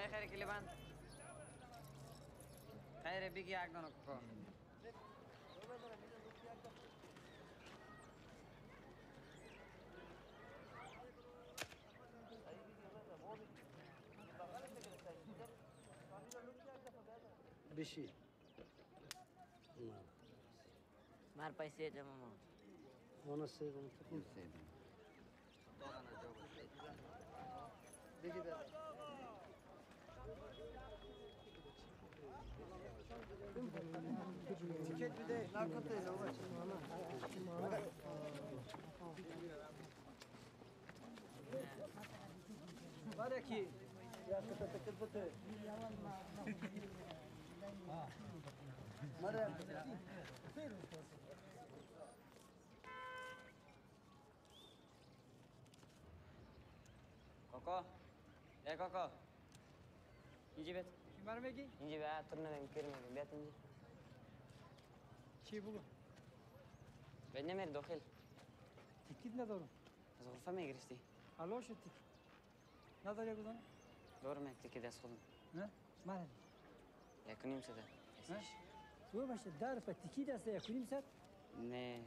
मैं खैर किले बांध। खैर भी की आग दोनों को। বেশি মার পাইছে এটা মামা মনে হচ্ছে দেখি দাদা Tiket bir de narkot değil babacığım. Bana ki Koko. Ya Koko. İnci bet. Kim var mı ki? İnci bet. Turna ben. Bet inci. Ki bu. بیت نمیری داخل ne doğru? از غرفه میگرستی Alo şu tik. Ne doğru yapıyorsun? دورم یک تکی دست خودم Ne? Mare. یک نیم سده? تو باشه در په تکی دسته یکونیم ساعت نه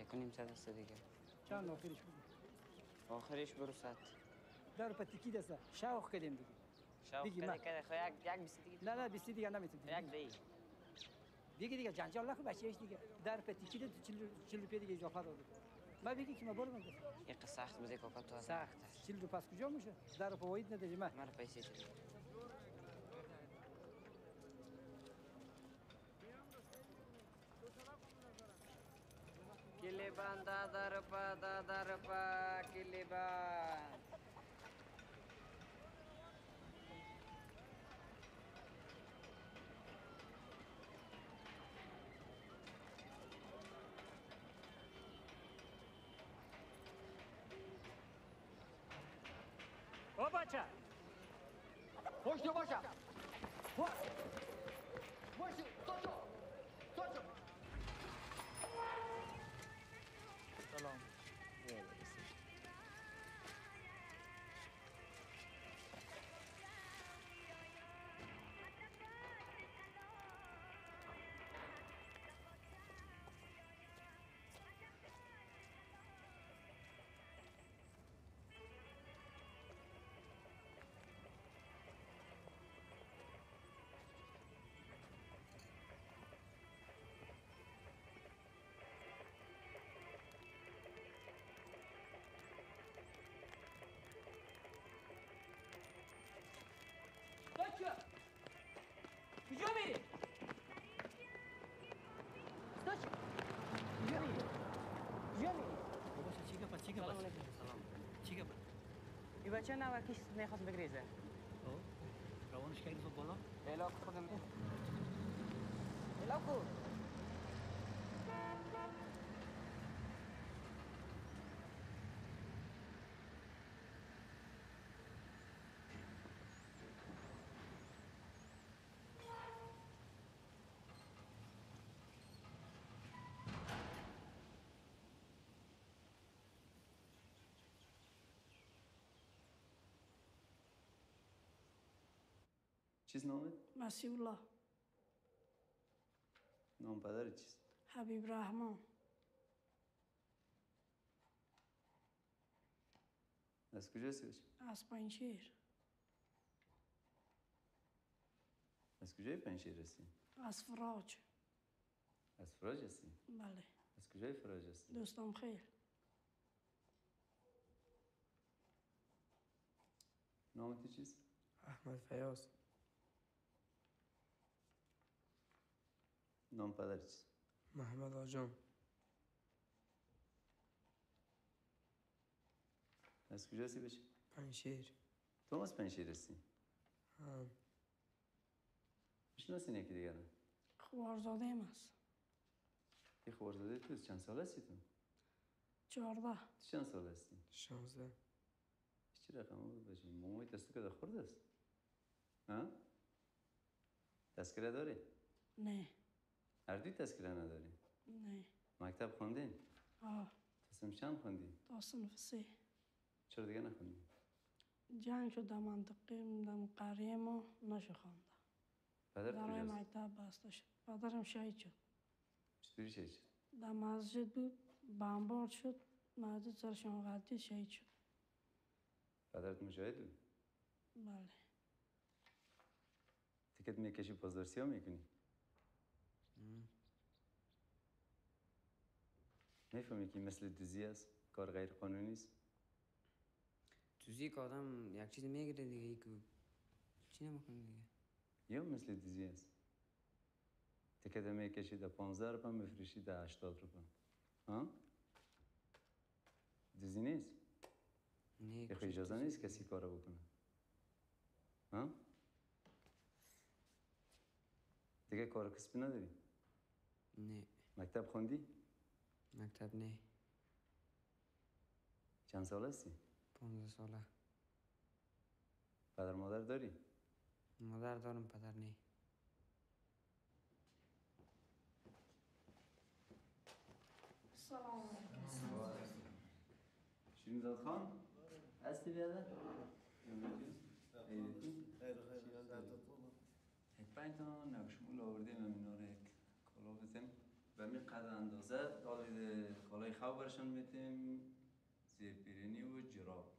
یک نیم سده است دیگه چند آخرش بود آخرش برو ساعت در په تکی دسته شاوخ کردیم دیگه دیگه من- کده خو یک یک بیستی دیگه نه نه بیستی دیگه نمی‌تونیم یک دی دیگه دیگه جنجال نکن بچهش دیگه. در په تکی ده چل چل روپیه دیگه اضافه داده. ما بگی که ما برو من یک سخت بوده کوکو تو. سخت. چل رو پس کجا میشه؟ در په وید نداری ما مرا پیسه چه دیگه کلی بند دادا روپا دادا روپا کلی بند او بچه. کجا میری؟ استاش کجا میری؟ کجا میری؟ بابا چی گفت چی گفت سلام علیکم. سلام. چی گفت این بچه نه وکیش نخواست بگریزه. خب. روانش کردی؟ تو بالا؟ ایلا خودم. ایلا نامت؟ مسیح الله نام پدر چیست؟ حبیب رحمان از کجا هستی بچه؟ از پنشیر از کجای پنشیر هستی؟ از فراج از فراج هستی؟ بله از کجای فراج هستی؟ دوستم خیر نامت چیست؟ احمد فیاض نام پدر چیست؟ محمد آجام از کجا هستی بچه؟ پنشیر تو هم از پنشیر هستی؟ هم می‌شناسین یکی دیگر خوارزاده ام است یه خوارزاده تو چند سال هستی تو؟ چهارده تو چند سال هستی؟ شانزده چی رقم بود بچه؟ مامای دستو که خورده است؟ ها؟ تذکره داری؟ نه هر دوی تذکره نداری؟ نه مکتب خوندین؟ آه سم چند خوندی؟ تا صنف سه چرا دیگه نخوندی؟ جنگ شد در منطقه در قریه ما نشو خوانده پدر کجاست؟ مکتب بسته شد پدرم شهید شد چطوری شهید شد؟ در مسجد بود بمبارد شد مسجد سرشان غلطی شهید شد پدرت مجاهد بود؟ بله تیکت می‌کشی پازدارسی ها می‌کنی؟ می‌فهمی که مثل دوزی است؟ کار غیر قانونی است؟ توزی که آدم یک چیز می‌گیره دیگه ای که چی نمی‌کنه دیگه یا مثل دوزی است؟ تیکت می‌کشی در پانزده روپا میفروشی در هشتاد روپا ها؟ دوزی نیست؟ نه خب اجازه نیست کسی کارو بکنه ها؟ دیگه کار کسبی نداری؟ نه مکتب خوندی؟ مکتب نه چند سال هستی؟ پانزده ساله پدر مادر داری؟ مادر دارم پدر نه سلام شیرین زاد خان؟ هستی پنج تا نقشمول آوردیم هم اینا رو یک کالا بزنیم به می قدر اندازه. دالید کالای خواب برشان میتیم. زیر پیرینی و جراب.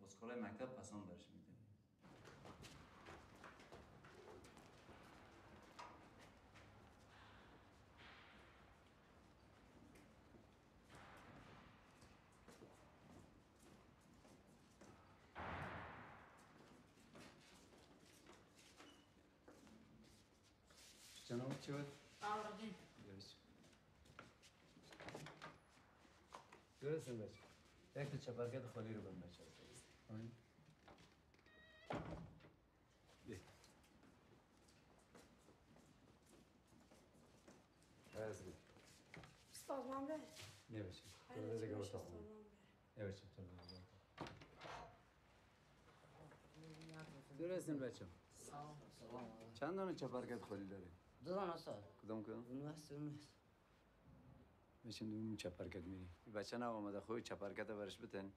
باز کالای مکتب پسان برش میتیم. جناب چی بود؟ درست بچه یک تو چپرکت خالی رو بند بچه آمین بی عرض بی استاد من به نه بچه خیلی تو دیگه خوش اتاق استاد بود. من به. نه بچه تو دیگه اتاق درستین بچه چند دانه چپرکت خالی داری؟ دو دانه استاد کدام کدام؟ اون هست اون هست بشین دوم چپرکت میری. بچه نه آمده خوی چپرکت برش بتن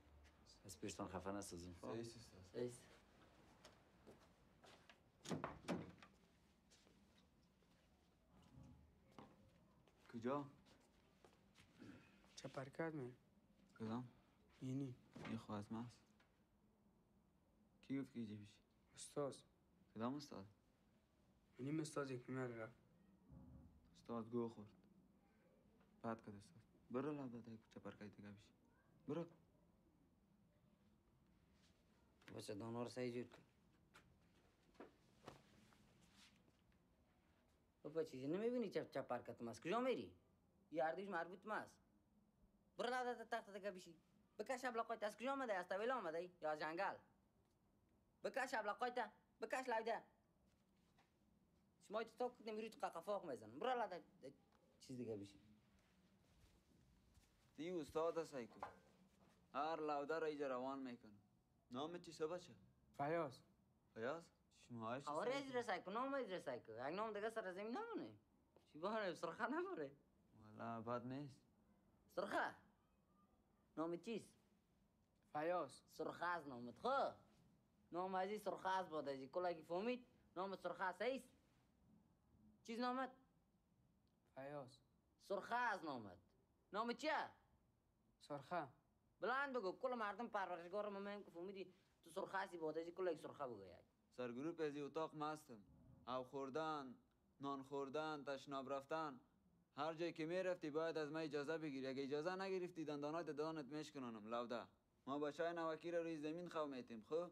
از پیشتان خفه نسازیم. سیز کجا؟ چپرکت من کدام؟ اینی. این خواهد از ماست کی گفت که اینجا بیشی؟ استاد. کدام استاد؟ اینی استاد یک میاد رفت. استاد گو خورد. بعد کد استاد برو لب داده چپرکای دیگه بیشی برو بچه دانا رو سعی جور کن بابا چیزی نمیبینی چپ چپ حرکت ماست کجا میری یه اردیش مربوط ماست برو لادت تخت دیگه بشی بکش ابلاقایت از کجا آمده از طویل آمده یا از جنگل بکش ابلاقایت بکش لایده شما تو تو نمیری تو قفاق میزنم برو لادت چیز دیگه بشی دی استاد است ایکو هر لوده را ایجا روان می‌کنه نام چی؟ سه بچه؟ فیاض. فیاض؟ شما هایش آره از رسای کن نام از رسای کن. یک نام دیگه سر زمین نمونه. چی بانه سرخه نباره والا بد نیست. سرخه. نام چیست؟ فیاض. سرخه از نامت. خو نام ازی سرخه از بود ازی کلا کی فهمید نام سرخه است ایست چیز نامت؟ فیاض. سرخه از نامت. نام چیه؟ سرخه. بلند بگو کل مردم پرورشگار ما مهم که فهمیدی تو سرخه هستی ازی کلا یک سرخه بگو یک سرگروپ از این اتاق مستم او خوردن نان خوردن تشناب رفتن هر جایی که می‌رفتی باید از ما اجازه بگیری. اگه اجازه نگرفتی دندانات دانت میشکنانم لوده. ما های نوکی را روی زمین خو میتیم خب؟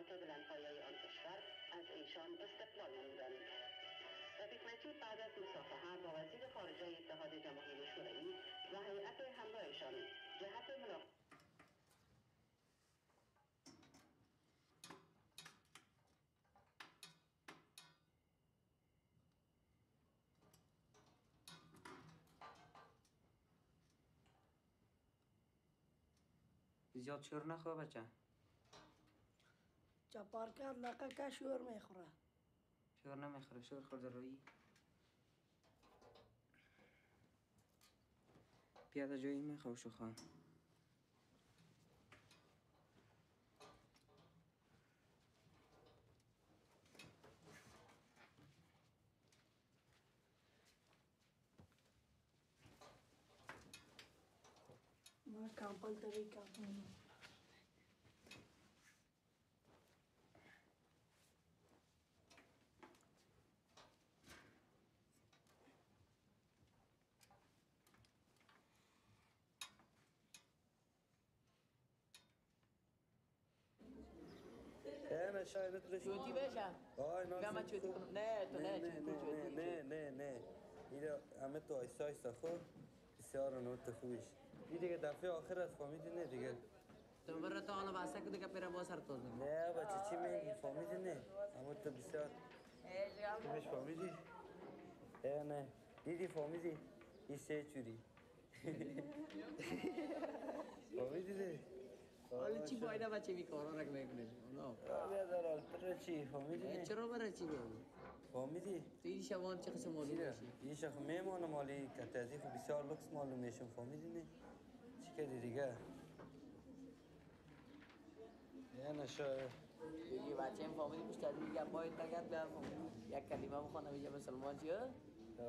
مقامات بلندپایه آن کشور از ایشان استقبال نمودند. رفیق نجیب بعد از مصافحه با وزیر خارجه اتحاد جماهیر شوروی و هیئت همراهشان جهت ملاقات زیاد شور نخواه بچه. چپار کرد لقه که شور می‌خوره. شور نمی‌خوره شور خورده روی. پیاده جایی می‌خواه شو خواهم ما کمپل نه شاید چوتی بشم بیا من چوتی کنم نه تو نه چوتی نه نه نه اینو همه تو آیسته آیسته خور بسیار نوت خوبیش این دیگه دفعه آخر از فهمیدی نه دیگه تو برو تو حالا بسته که دیگه پیره با سر نمی نه بچه چی میگی فهمیدی نه اما تو بسیار کیمش فهمیدی؟ اه نه دیدی فهمیدی؟ این سه چوری فهمیدی نه؟ حالا چی فایده بچه می کارا رک می‌کنه بیا در آلتر چی فهمیدی نه؟ چرا چی بیایی فهمیدی؟ تو این شبان چه قسم معلوم چیه؟ میشی این شخص میمونه مالی کتازی خب بسیار لکس معلوم میشم نه؟ چی کردی دیگه؟ یه نشا بگی بچه این فامیلی بیشتر دیگه باید نگرد بیار یک کلمه بخوانه بگه مسلمان چیه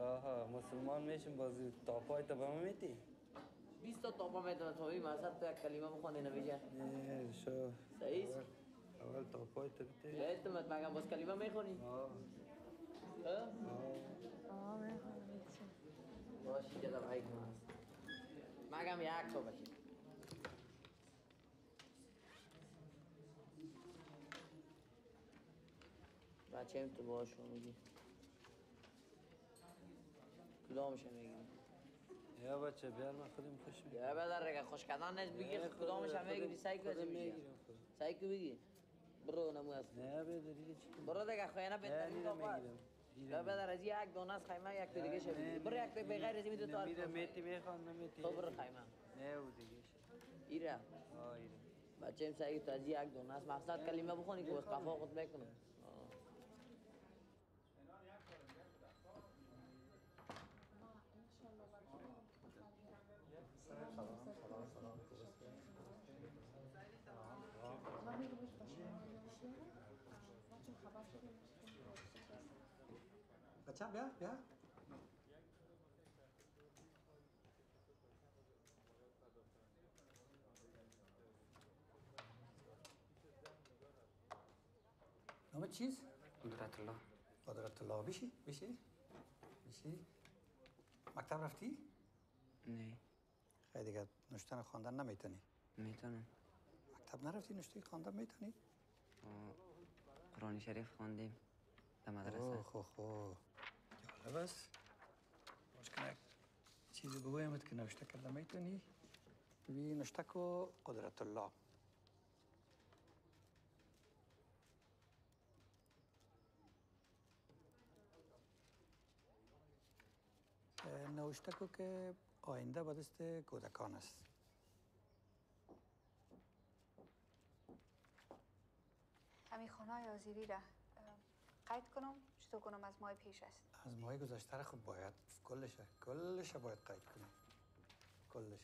آها مسلمان میشم بازی تاپای تا به میتی؟ 20 تا تاپا می‌تونه تو این مثلا تو یک کلمه بخوانه نمیشه نه شو. صحیح؟ اول تاپای تا بیتی؟ لازم مگم باز کلمه می‌خونی؟ آه. آه. باشی جدا بایی کن هست مگم یک تو بچه بچه ایم تو باش میگی. کدامش میگی؟ یا بچه بیار من خودم خوش میگم یا بدر رگه خوش کردن نیست بگی کدامش هم می‌گیری سعی کن خودم بگی سعی کن بگی برو نمو هست نه به چی؟ برو دیگه خیانه نه بهترین کافه می‌گیرم یا بدر از یک دانه از خیمه یک تو دیگه شو برو یک تو بغیر از این تو تار میره میتی می‌خوان نمیتی تو برو خیمه. نه او دیگه شد. ایره. آه ایره. بچه هم سعی تو از یک دانه است مقصد کلمه بخونی که قفا خود بکنه بچه بیا بیا نام چیز؟ قدرت الله قدرت الله بشی بشی بشی مکتب رفتی؟ نه خیلی دیگه نوشتن و خواندن نمی‌تونی می‌تونم مکتب نرفتی نوشته خواندن می‌تونی؟ قرآن شریف خواندیم در مدرسه خو خو باش کنه چیزی بگویمت که نوشته کرده می‌تونی؟ وی نوشته کو قدرت الله. نوشته که آینده به دست کودکان است. همین خانه آزیری را. قید کنم چطور کنم از ماه پیش است. از ماه گذشته را خب باید کلش کلش باید قید کنی کلش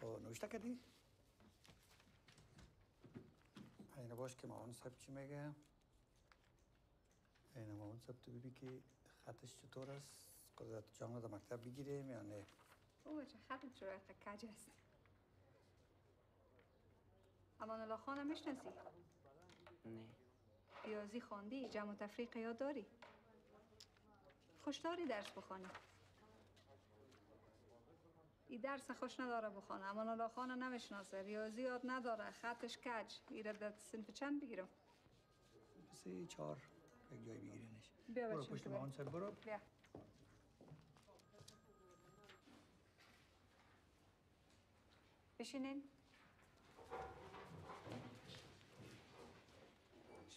خب نوشته کردی؟ اینو باش که مامان صاحب چی میگه؟ اینو مامان صاحب تو ببین که خطش چطور است. قدرت جان رو در مکتب بگیریم یا نه؟ او بچه خطت چرا کج است. امان الله خانه می‌شناسی؟ نه. ریاضی خواندی جمع و تفریق یاد داری؟ خوشداری درس بخوانی. ای درس خوش نداره بخوانه اما خانه نمی‌شناسه. ریاضی یاد نداره. خطش کج؟ ایره در صنف چند بگیرم؟ سه چهار. یک جای بگیرینش بیا برو پشت. مامان صاحب برو. بیا. بشینین.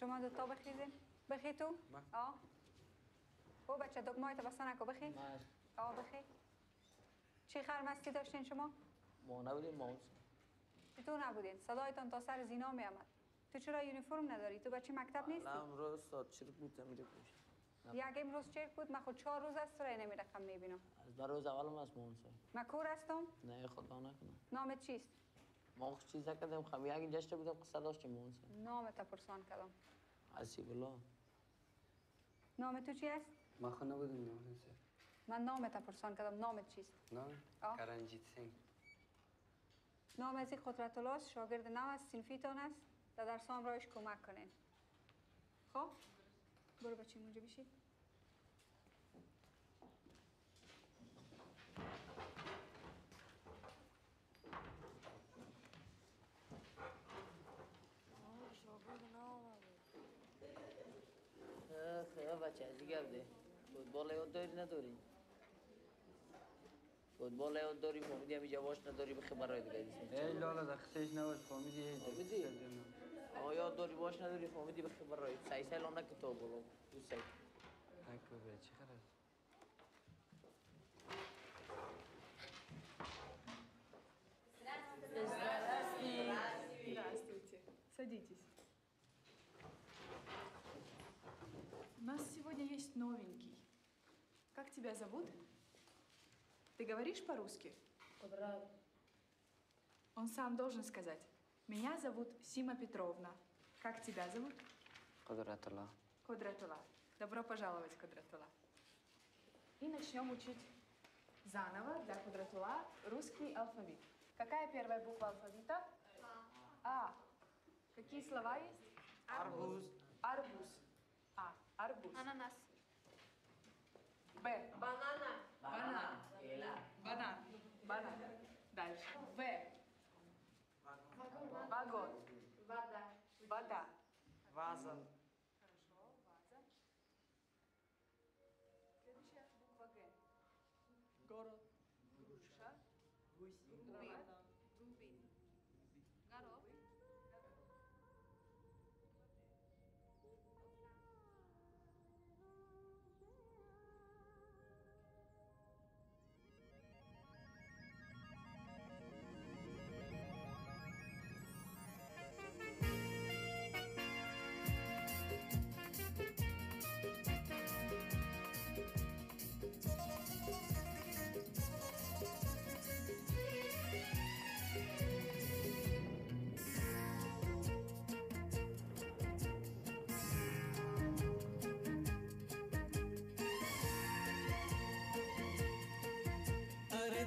شما دو تا بخیزین بخی تو؟ آه او بچه دکمای تو بسته نکو بخی. آه بخی. چی خرمستی داشتین شما؟ ما نبودیم ما تو نبودین. صدایتان تا سر زینا می آمد. تو چرا یونیفرم نداری؟ تو بچه مکتب نیستی؟ امروز استاد چرک بود میره یک امروز چرک بود؟ من خود چهار روز است رای نمی رقم می بینم. از بر روز اولم از مون سر من کور هستم؟ نه خدا نکنه. نامت چیست؟ ما خوش چیز کردم یک جشن بودم قصه داشتیم مون سر نامت پرسان کردم حسیب الله نام تو چی است؟ ما خود نبودیم مامان صاحب من نامت پرسان کردم نامت چیست؟ نام. کرنجیت سنگ نام از قدرت الله شاگرد نو است صنفیتان است در درسام رایش کمک کنین خب برو بچه اونجا بشید بده فوتبال یاد داری نداری فوتبال یاد داری فهمیدی همی جواش نداری بخی برای دیگه ای لالا دختش نبود فهمیدی فهمیدی؟ آه یاد داری باش نداری فهمیدی بخی برای سعی سیلان نکتاب بولو دو سعی نکو به چی خرد тебя зовут? Ты говоришь по-русски? Правда. Он сам должен сказать. Меня зовут Сима Петровна. Как тебя зовут? Кудратула. Кудратула. Добро пожаловать, Кудратула. И начнем учить заново для Кудратула русский алфавит. Какая первая буква алфавита? А. а. Какие слова есть? Арбуз. Арбуз. А. Арбуз. Ананас. Б. Банана. Банан. Банан. Банан. Дальше. В.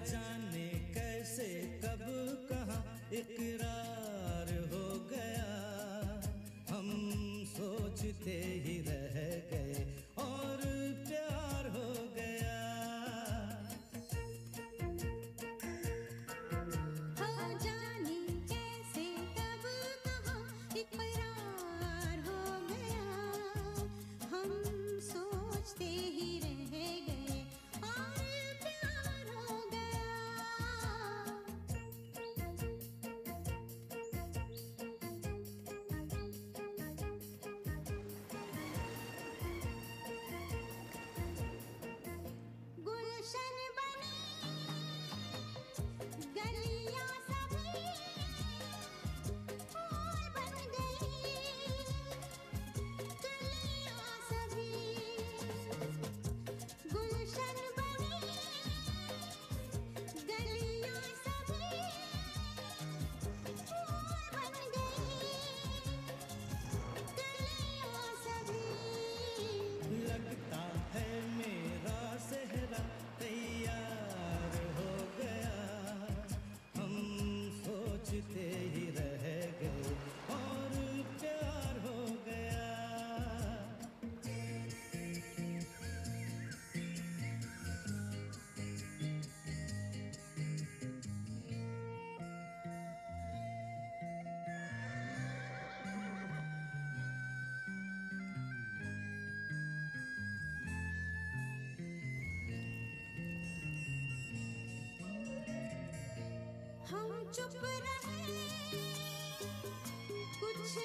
जाने हम चुप कुछ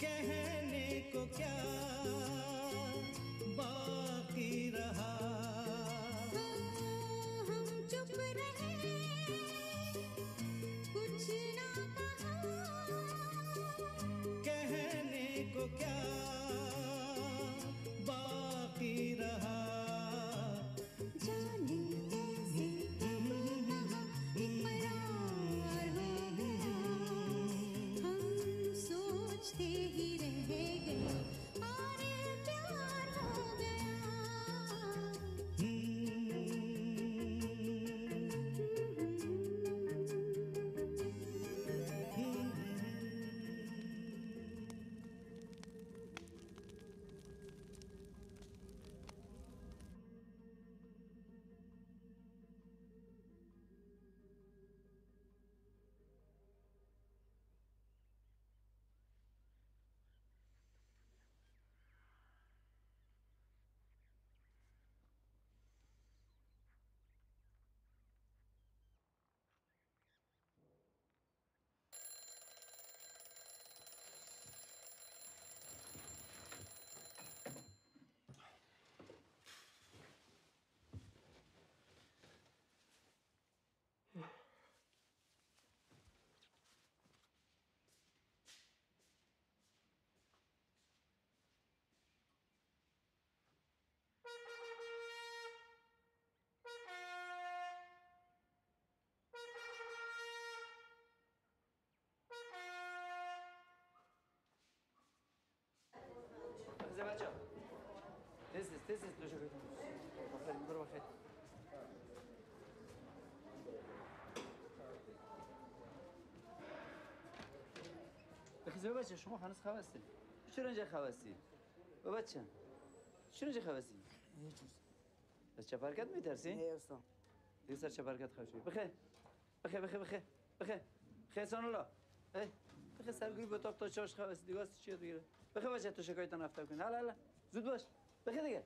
कहने को क्या دوشو کنید بخیر برو بخیر بخیزه بچه شما هنوز خواستی چرا اینجا خواستی و بچه؟ چرا اینجا خواستی از چپرکت میترسی؟ نه استاد. دیگه سر چپرکت خوشی بخیر بخیر بخیر بخیر بخیر بخیر سان الله. بخیر سرگوی به تا چاش خواستی دیگه است چیه دیگه بخیر بچه تو شکایتان افتر کن هلا هلا زود باش. بخیر دیگه.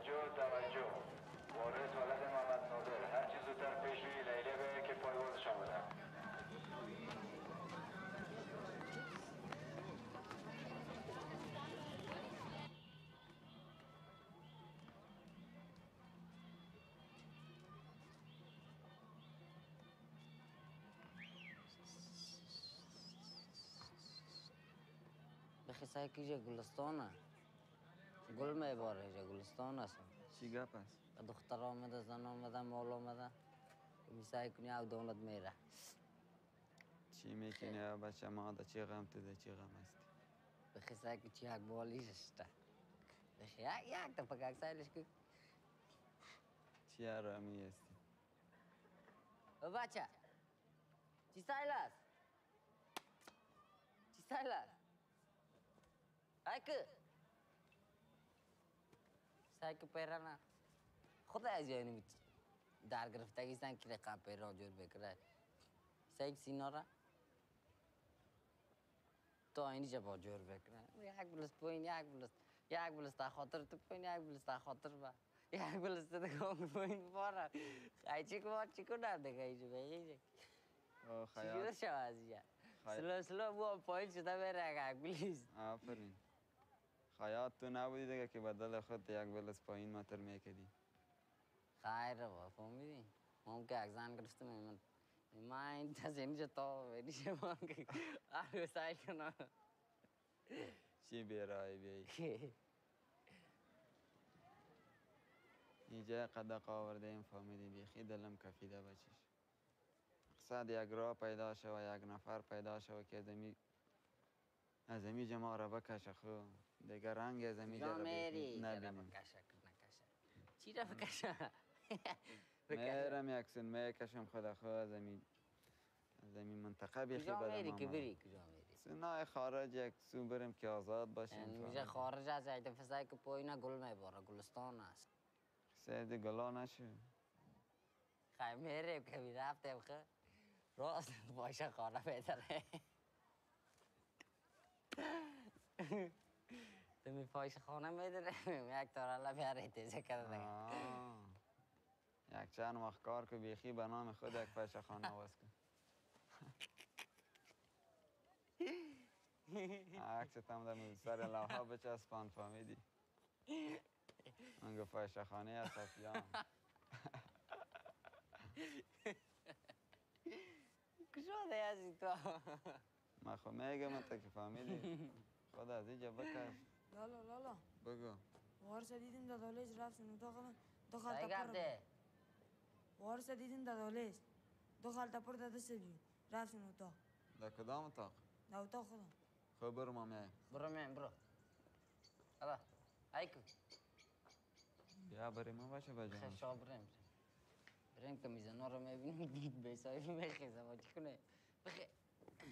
توجه توجه. وارث ولد محمد نادر. هر چیز زودتر پیشروی لیلی به که پایواز شمودن بخی سعی کیجه گلستانه. گل میباره جا گلستان است چی گپ است دختر آمده زن آمده مال آمده. می سعی کنی او دولت میره. چی می‌کنی؟ بچه ما ده چی غم تو چی غم هستی؟ بخی سعی که چی یک بالیش اشتا بخی یک یک تا پکک سایلش که چی آرامی هستی؟ او بچه چی سایل است چی سایل است ای که سعی که خدا از نمید در گرفتگی سن که رقم پیران جور بکره. سعی سینا را. تا اینجا با جور بکنه یک بلست پوین یک بلست یک بلست تا خاطر تو پوین یک بلست تا خاطر با یک بلست تا گام پوین بارا. خیلی چی که چی که نرده خیلی بگیره او چی خیال شو از اینجا خیال. سلو سلو بو پایین شده بره یک بلیز آفرین. خیاط تو نبودی دیگه که بدل خود یک بلس پایین متر میکدی خیر با فهمیدی مام که اگزان گرفتم من من این تا اینجا تا اینجا من که آره سعی کنم. چی بیرای بیایی اینجا قدق آورده این فهمیدی بیخی دلم کفیده بچش. مقصد یک راه پیدا شوه یک نفر پیدا شوه که از امی جماع را بکشه خو. دیگه رنگ از امی چرا نبینیم چی را بکشه میرم یک سن می‌کشم خدا خو از امی از امی منطقه بیخی کجا بدم میری که. بری کجا میری سنای خارج یک سو بریم که آزاد باشیم فهمیدی؟ خارج از یک سعی که پایین گل میباره گلستان است سید گلا نشو خیلی میریم که می رفتیم خیلی راست باشه خانه بهتره تو می پایش خانه میداره یک تارلا بیاره تیزه کرده. یک چند وقت کار که بیخی به نام خود یک پشه خانه واس کن عکس تم در سر لوحه بچسبان فهمیدی من گفت پشه خانه از صفیان کجا ده ازی تو من خب میگم تا که فهمیدی خود از اینجا بکش لالا لالا بگو وارسا دیدیم دادالیز رفتیم دو سعی خالتا پر کرده وارسا دیدیم دادالیز دو خالتا پر داده سبیو رفتیم اتاق در کدام اتاق در اتاق خودم خب برو ما میایم برو میم برو بابا ایکو بیا بریم ما باشه بجان خشا بریم بریم که میزنا رو می‌بینیم به صاحبی میخیزه با چی کنه بخی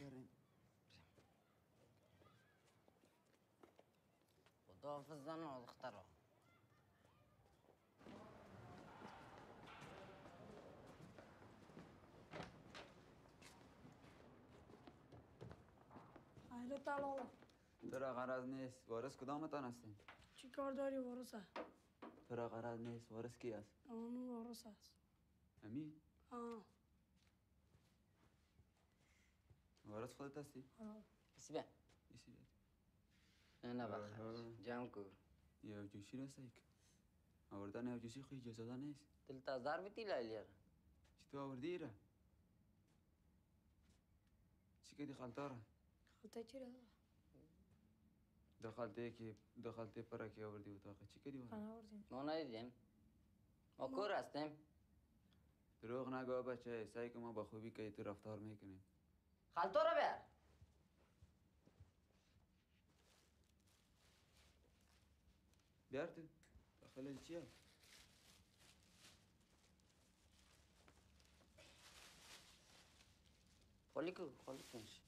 بریم خدا حافظ زن و دخترا ایلو تا لالا تو را غرض نیست وارث کدامتان هستین چی کار داری وارسا تو را غرض نیست وارث کی است اون وارس است امی آه وارث خودت هستی آه. بیاد نه. بخیر جمع کن یا جوشی را سیک آوردن یا جوشی خوی اجازه ده نیست دل تا زار بیتی لالیر چی تو آوردی را چی که دی خالتا را خالتا چی را دخلته که دخلته پره که آوردی اتاقه چی که دی وارد خانه آوردیم ما ندیدیم ما کور هستیم دروغ نگو بچه سعی که ما با خوبی که تو رفتار میکنیم خالتو رو بیار تو داخل چی هست خالی کو خالی کنش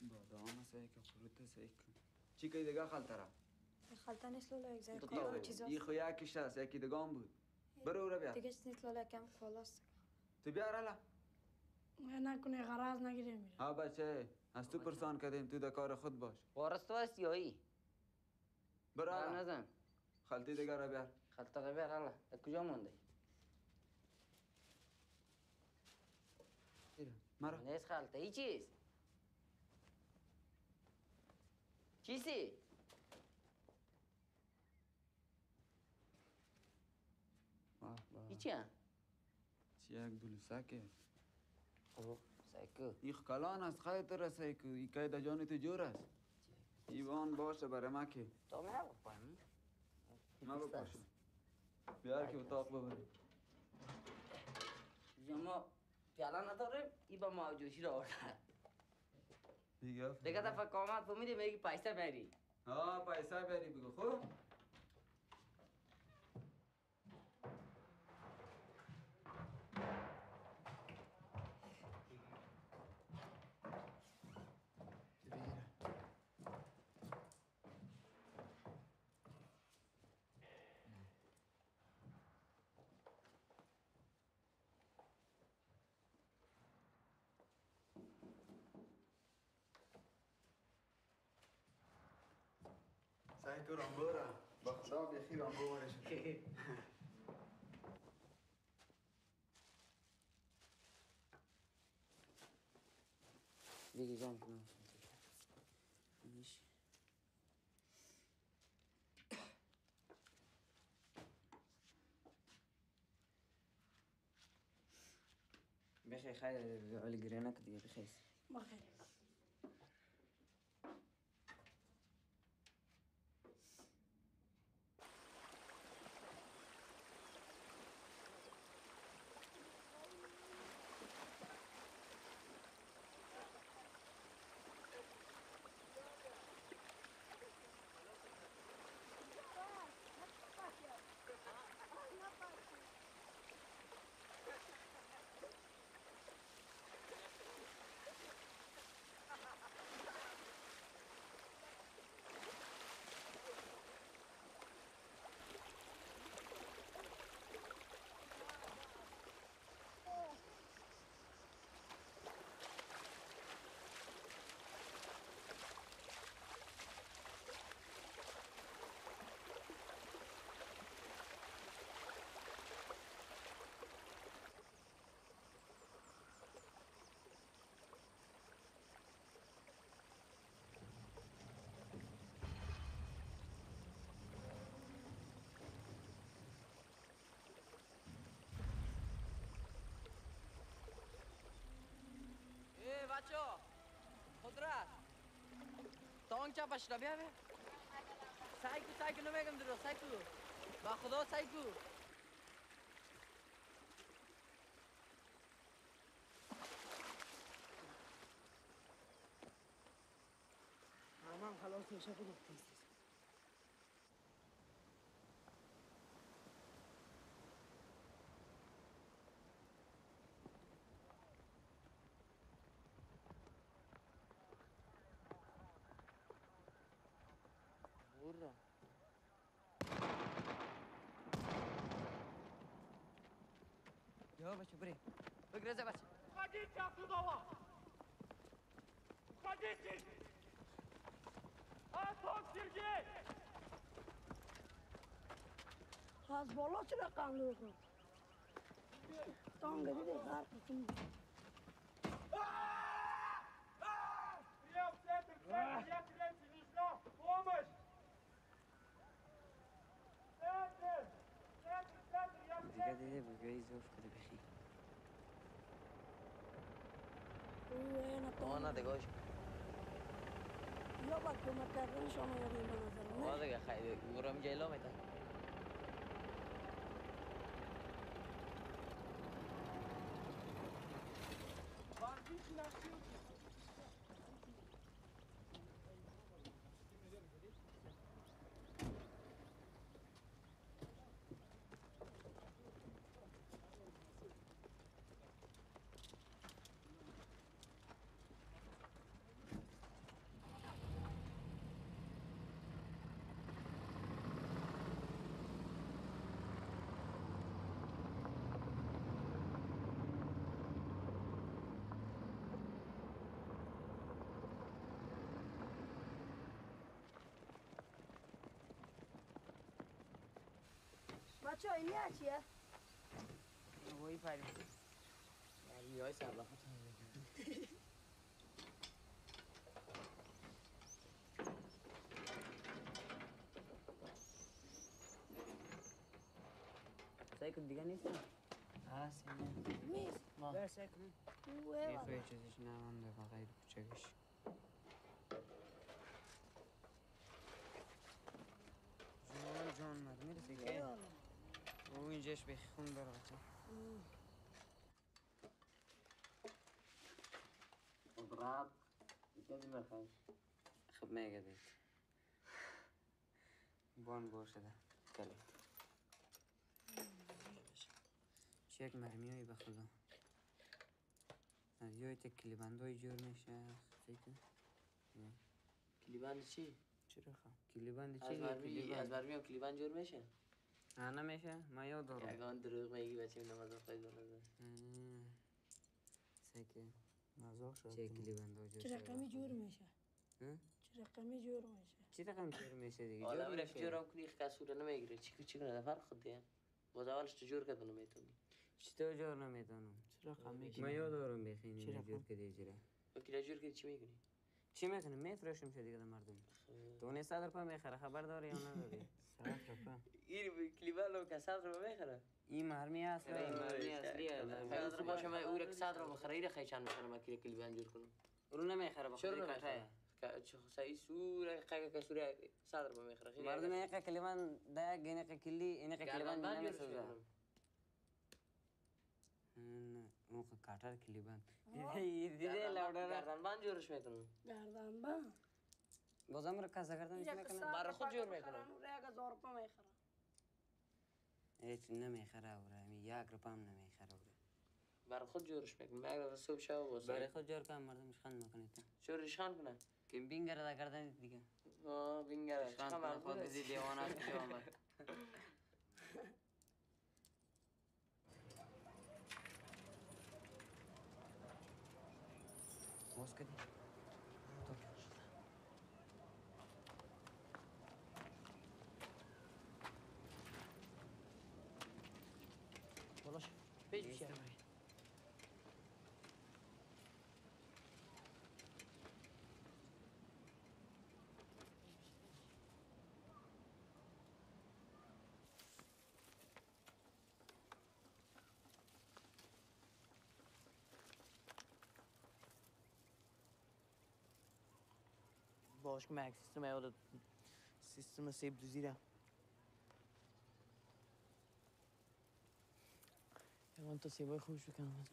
بادام سعی که فروت سعی کن چی که دیگه را خالتا نیست لالا یک این کار خو- چیزا این خو یکیش هست یکی دگان بود برو او را بیار دیگه نیست لالا کم کالاست تو بیار الا نکنه غراز نگیره میره ها بچه از تو پرسان کردیم تو در کار خود باش وارث تو هستی یا ای برو بر الا نزن خالتی دیگه را بیار رو بیار الله در کجا مونده مرا نیست خالتا ای چیز چیزی واه، واه. ای چی هم یک سکه. او سایکو این کلان است خیلی تو را سعی کن این که در جان تو جور است. ایوان باشه برای ما که تو می نبود ما بپاشیم بیار که اتاق ببریم. ما پیالا نداریم ای با ما جوشی رو آورده دیگه دیگه دفعه کامت فهمیدی میگی پیسه بری. ها پیسه بری بگو. خب. سعی تو رامبورا با خدا بیخی رامبو برش دیگه جان کنم بخیر خیر ولی گریه نکن دیگه بخیر بخیر ای بچه قدرت چپش را بیا بیا. سعی کو نمیگم درست. سعی کو با خدا سعی کو تمام خلاص میشه بگو. Йо, бачу, бери. Выгрызай, бачу. Уходите отсюда! Уходите! Антон Сергей! Az bolo sıra kalıyorsun. Tam geri de sarkısın. Прием в центр, в центр, я тебя принесла! Помощь! Центр! Центр, центр, я в центре! Дикkat edin bu göğe izin ufkadı bir. buena, Ona نگاش یا با کمک کردن شما یا به نظر نه آه دیگه خیلی گورم جیلا میتن بازیش بچه ها اینی چیه؟ وای پری علی های سعی کن دیگه نیست. هست نیست؟ بر اوه یه چیزش نمانده فقط کوچکش. جان مرد. می‌رسی که؟ او اینجاش به خون بچه قدرت یکی می‌خوای خب میگه دید بان باشده کلی چک مرمی هایی به خدا از یای تک جور میشه چیکه کلیبند چی؟ چرا خب کلیبند چی از مرمی از مرمی کلیبند جور میشه نه نمیشه ما یاد دارم. یگان دروغ میگی بچه نماز خواهی دانه سکه مزاق شد. چه کلیبندای جور چه رقمی جور میشه؟ چه رقمی جور میشه؟ چی رقم جور میشه دیگه؟ حالا جور رفت. جورم کنی کسوره نمی‌گیره چی چی کنه فرق خود دیگه باز اولش تو جور کردن نمی‌تونی چطور جور نمی‌دانم چه رقم میگی ما یاد دارم بخینی چی جور دیجره با کی جور کردی چی می‌کنی چی می‌کنه میفروشیم چه دیگه مردم تو نه صد روپه می‌خره خبر داری یا نداری صد روپه این کلیبند رو کسات رو می‌خره این مرمی هست و این مرمی اصلیه فقط رو باشه من او رو کسات رو بخره ایره خیلی چند می‌خره من کی کلیبند جور کنم رو نمی‌خره کټه نمی‌خره چه سعی سوره خیلی کسوره صدر رو می‌خره خیلی مردم یک کلیمان دا گینه کلی اینه کلیمان گردنبند اون کاتر دیده لاودر گردنبند جورش می‌کنم گردن با بازم رو کاسه کردنش می‌کنه برای خود جور می‌کنم یک هزار روپه می‌خرم هیچ نمی‌خره اوره می یک روپه هم نمی‌خره اوره برای خود جورش می‌کنم من اگر صبح شب و برای خود جور کنم مردم خند می‌کنه تو چرا ریشان کنه که بینگر دا کردن دیگه آه بینگره خند چقدر کنه خود بزی دیوانه است که آمد باز کردی بالاش پیش بیشه باش که مک سیستم ایواد سیستم سیب دوزیره من تو سیبای خوش بکنم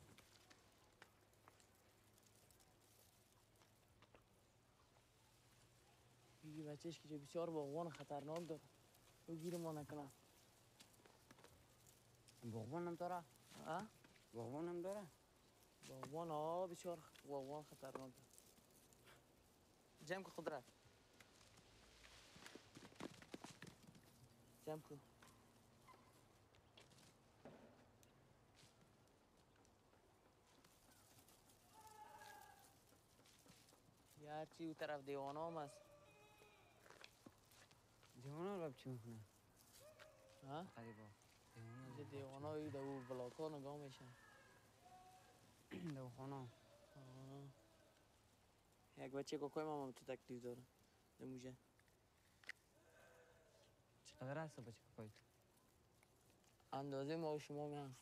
میگی بچهش که بسیار باغوان خطرناک داره. او گیر ما نکنه. باغبان هم داره؟ ها؟ باغبان هم داره؟ باغوان ها بسیار باغوان خطرناک داره. جمع که خود رفت جمع کن یه هرچی او طرف دیوانه هم هست دیوانه رو چی می‌کنه ها؟ قریبا اینجا دیوانه ای دو بلاک ها نگاه میشن دو خانه آه. یک بچه کوکوی مامم تو تکلیف داره نموشه چقدر هست بچه کپایت اندازه ما و شما هم هست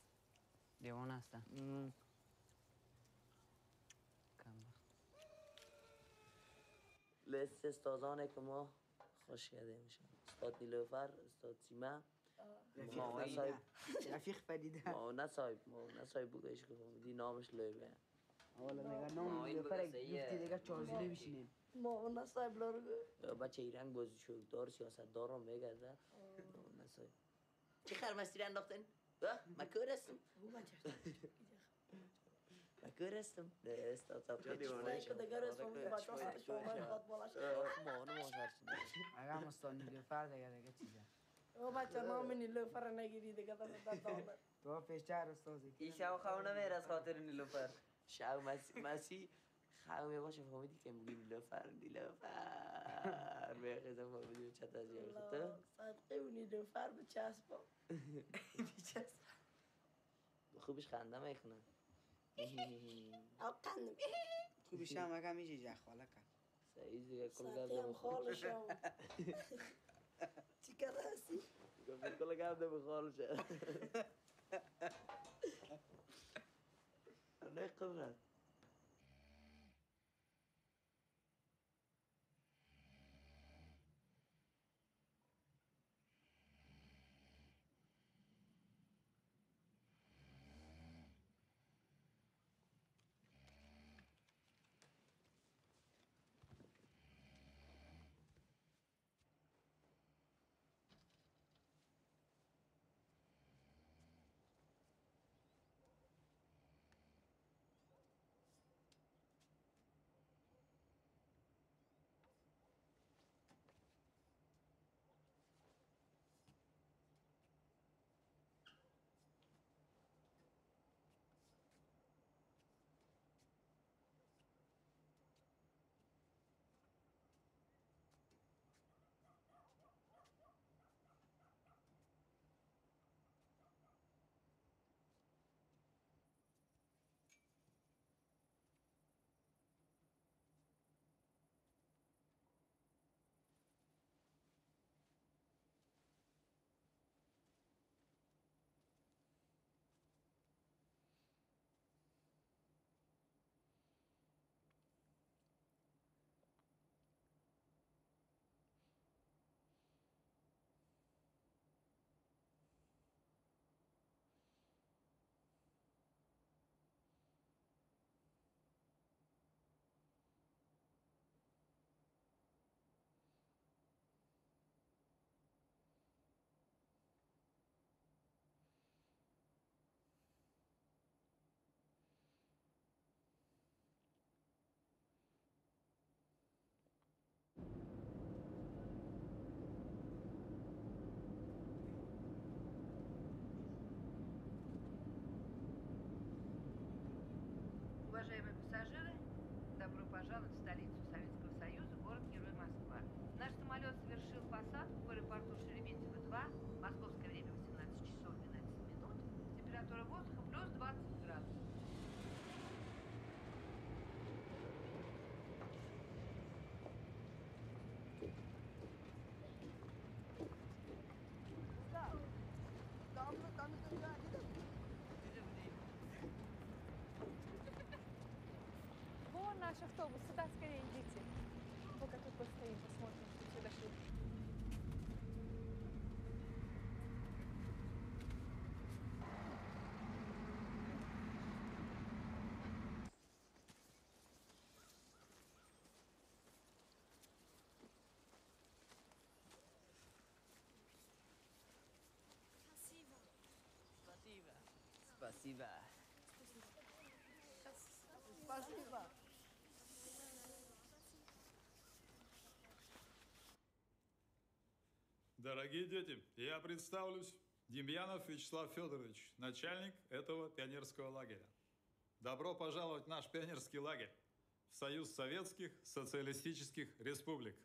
دیوانه هستن. کم لیست استادانه که ما خوش کرده میشن استاد نیلوفر استاد سیما ما صاحب رفیق پدیده ما صاحب ما صاحب بودش که فهمیدی نامش لوبه حالا میگه نام نیلوفر گفتی دیگه چارزیله بشینیم ما اون صاحب لارو بچه ایران بازی شد دار سیاست دار هم میگرده نصاحب چه خرمستی انداختن؟ مکور هستم مکور هستم نه استاد صاحب دیگه رسم بچه هست شما خود بالا شد ما اونو ما اگه هم استاد نیلوفر دیگه دیگه چیزه او بچه نام نیلوفر نگیری دیگه دست دادن تو پیشتر استازی این شب خواهونه میر از خاطر نیلوفر شب مسی مسی خواهمه باشه. فهمیدی که میگی نیلوفر نیلوفر به خیزم فهمیدی چت از یه خطه صدقه و نیلوفر به چسبا خوبش خنده می‌خونه او قندم خوبیش هم اگه میشه جه خاله کن. سعید دیگه کل هم خالشم چی کرده هستی؟ گفت کل گرده بخال لا يقرر. Уважаемые пассажиры, добро пожаловать в столицу Советского Союза, город-герой Москва. Наш самолет совершил посадку автобус, сюда скорее идите. Пока тут постоим, посмотрим, что все дошли. Спасибо. Спасибо. Спасибо. Дорогие дети, я представлюсь. Демьянов Вячеслав Федорович, начальник этого пионерского лагеря. Добро пожаловать в наш пионерский лагерь, в Союз Советских Социалистических Республик.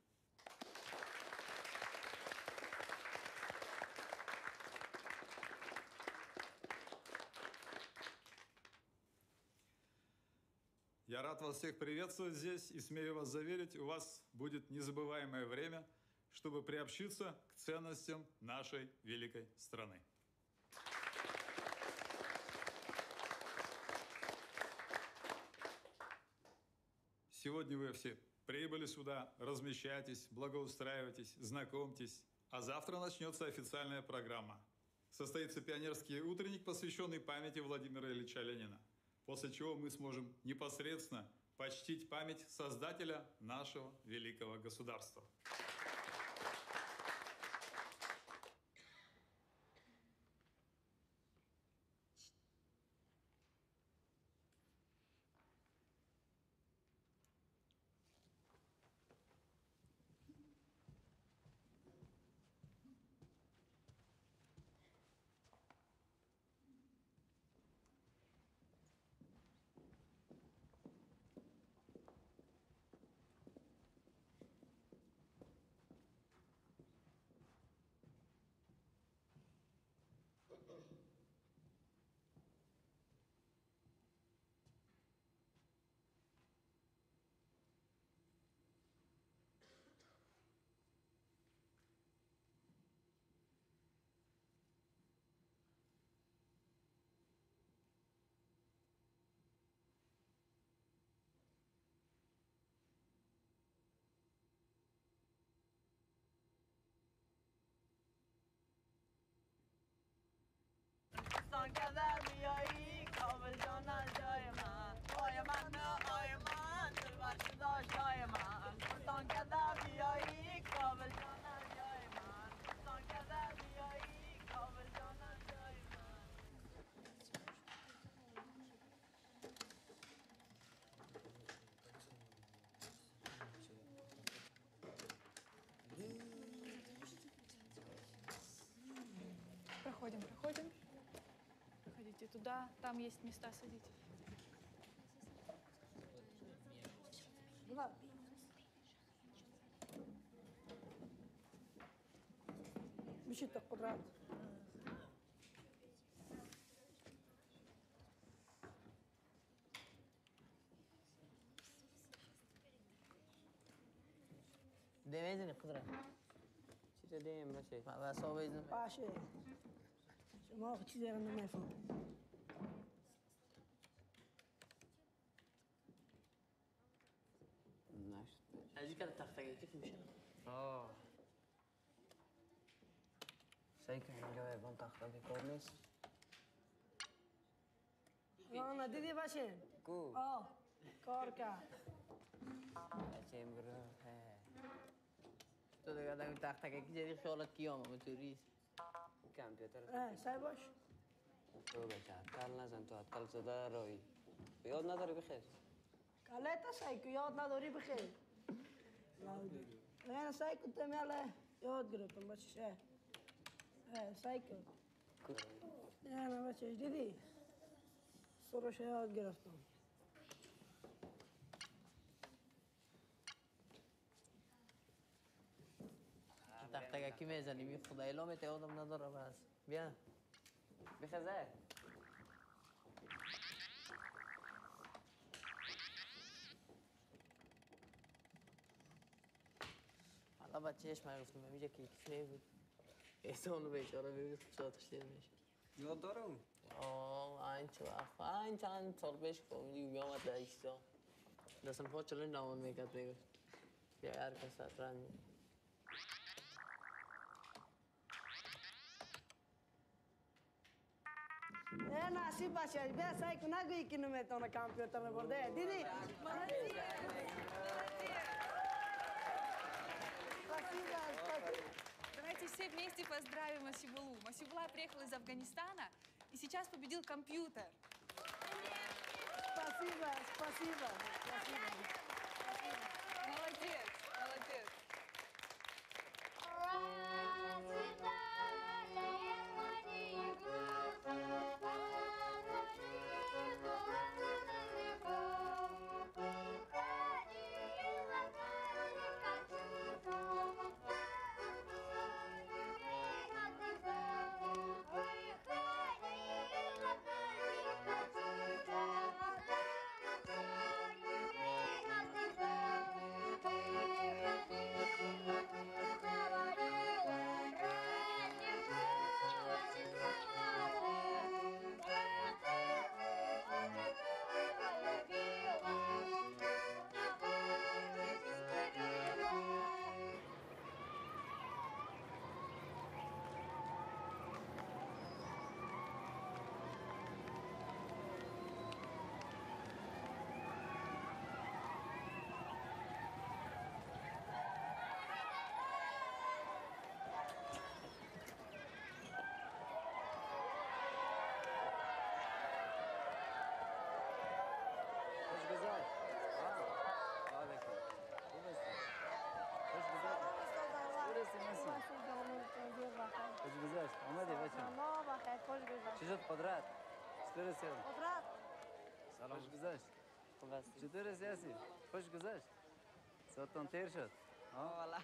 Я рад вас всех приветствовать здесь и смею вас заверить, у вас будет незабываемое время, чтобы приобщиться к ценностям нашей великой страны. Сегодня вы все прибыли сюда, размещайтесь, благоустраивайтесь, знакомьтесь. А завтра начнется официальная программа. Состоится пионерский утренник, посвященный памяти Владимира Ильича Ленина. После чего мы сможем непосредственно почтить память создателя нашего великого государства. Проходим, проходим. Проходите туда, там есть места садитесь. Ulan. مشيت القرات نمیدونی قدرت چی تو دیم باشه بس ها بیزم باشه شما آخه چیزی رو نمیفهم از این کار تختگی کیف میشه آه سعی کن اینجا ایوان تختگی کار نیست نه دیدی باشه کو آه کار کرد بچه این برو اه. تو دیگه آدم تختگی که جدی خیالت کیام همه توریست کامپیوتر اه سعی باش تو بچه حتل نزن تو حتل زده روی یاد نداری بخیر کالیتا Laude. Mene sajku temele i odgru, to baš še. E, sajku. Ne, ne, baš ješ didi. Soro še odgru to. تحتك كيما يا زلمه يفضل هاي لومه تاخذ من ضربه بس بيان Aber ich meine, auf dem Mami, der geht schnell gut. Ich sag nur, ich habe wirklich gesagt, ich stehe nicht. Ja, darum. Ja, ein Schwach, ein Chan, Zorbisch, komm, die Jungen, da ich so. Das sind Pochelen, da man mich hat, Digga. Ja, er kann es da dran. ए नासी बाशा बे साइक ना गई किन में तो ना काम पे तो Спасибо, спасибо. Давайте все вместе поздравим Масибулу. Масибула приехал из Афганистана и сейчас победил компьютер. Спасибо, спасибо. Спасибо. спасибо. Молодец, молодец. Ура, خوش گذشت. آمدی بچه الله بخیر. خوش گذشت. چی شد قدرت. چطور هستی؟ قدرت. سلام. خوش گذشت. خوب هستی. چطور هستی هستی؟ خوش گذشت. ساعتان تیر شد. آه. والا.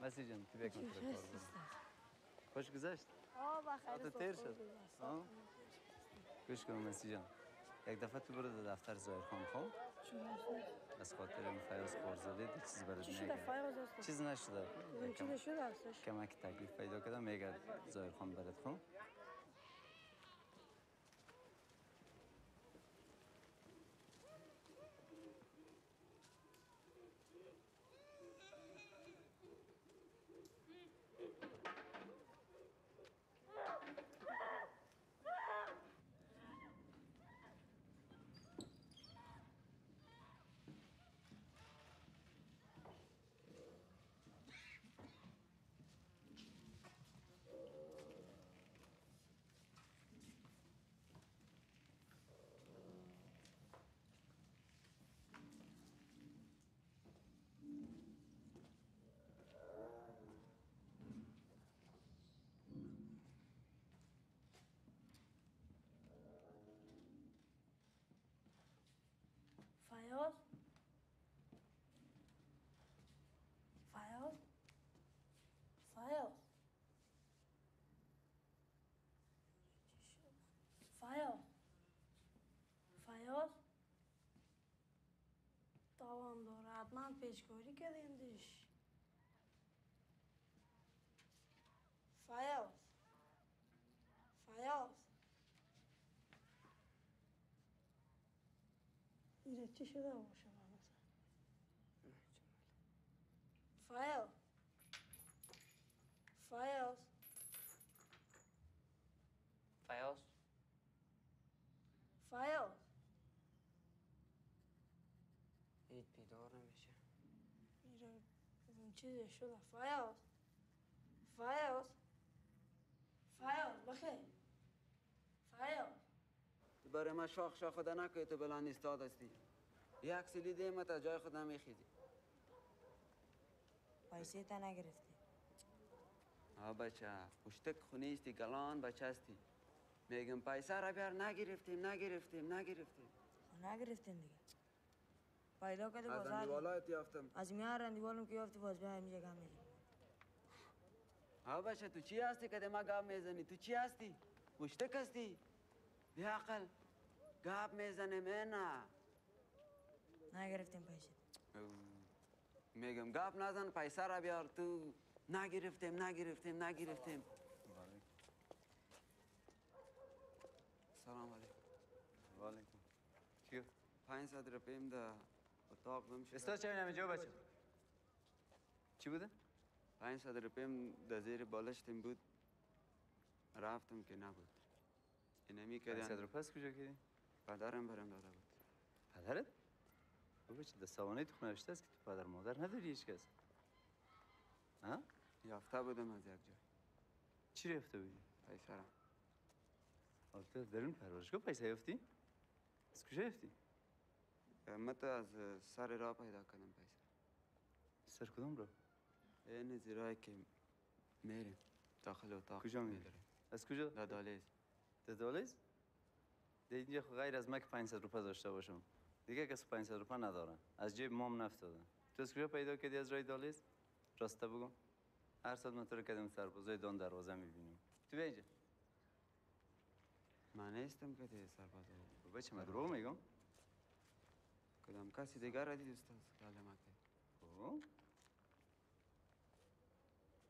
مسی جان تو کار برو. خوش گذشت؟ آه بخیر. ساعت تیر شد. آه. گوش کن مسی جان. یک دفعه تو برو دفتر زایر خان خب؟ از خاطر این فیاض خورزاده دی چیز برات چی شده؟ است چیز نشده. این چی شده؟ هستش کمک تکلیف پیدا کردم. میگه زایر خان برات خب؟ فیاض فیاض فیاض فیاض فیاض تاوان داره حتما پیشکاری کردیندش فیاض فیاض اینجا چی شده باشه من مثلا فیاض فیاض فیاض فیاض هیچ بیدار نمیشه اینجا این چیزی شده فیاض فیاض فیاض بخیر تو برای من شاخ شاخ خدا نکنی تو بلند ایستاد هستی یه عکس لیده ما تا جای خودم میخیزی پیسه تا نگرفتی. ها بچه پشتک خونی استی گلان بچه استی میگم پیسه را بیار نگرفتیم نگرفتیم نگرفتیم. خب نگرفتین دیگه. پیدا کرده از بازار. اندیوالایت یافتم. از میار اندیوالم که یافتی باز بیا همینجا گم میری ها باشه تو چی هستی که ما گاب می‌زنی؟ تو چی هستی؟ مشتک هستی؟ بی عقل. گاب می‌زنه نه نگرفتیم پیسه میگم گپ نزن پیسه را بیار تو. نگرفتیم نگرفتیم نگرفتیم. سلام علیکم. وعلیکم. چیو؟ پنج صد روپیم ده اتاق بمشه استاد چه اینم اینجا بچه. چی بوده؟ پنج صد روپیم ده زیر بالشتیم بود. رفتم که نبود. اینمی که 500 روپیه از کجا کردی؟ پدرم برم داده بود. پدرت؟ بابا چه دستاوانه تو نوشته است که تو پدر مادر نداری هیچ کس ها؟ یافته بودم از یک جا چی رفته بودی؟ پیسه را حالا تو درون پرورشگاه پیسه یافتی؟ از کجا یافتی؟ مت از سر راه پیدا کردم پیسه سر کدوم رو؟ این زیرایی که میریم داخل اتاق کجا میری؟ می‌داریم. از کجا؟ دادالیز دادالیز؟ ده اینجا غیر از من که 500 روپیه داشته باشم دیگه کسی 500 روپیه ندارن از جیب مام نفتاده. تو از کجا پیدا کردی از رای دالیز؟ راسته بگو. هر تو رو کردیم سربازای دان دروازه می‌بینیم. تو بیا اینجا. من نیستم که دیگه سرباز بچه من دروغ میگم؟ کدام کسی دیگر را دید استاد؟ کرد خب.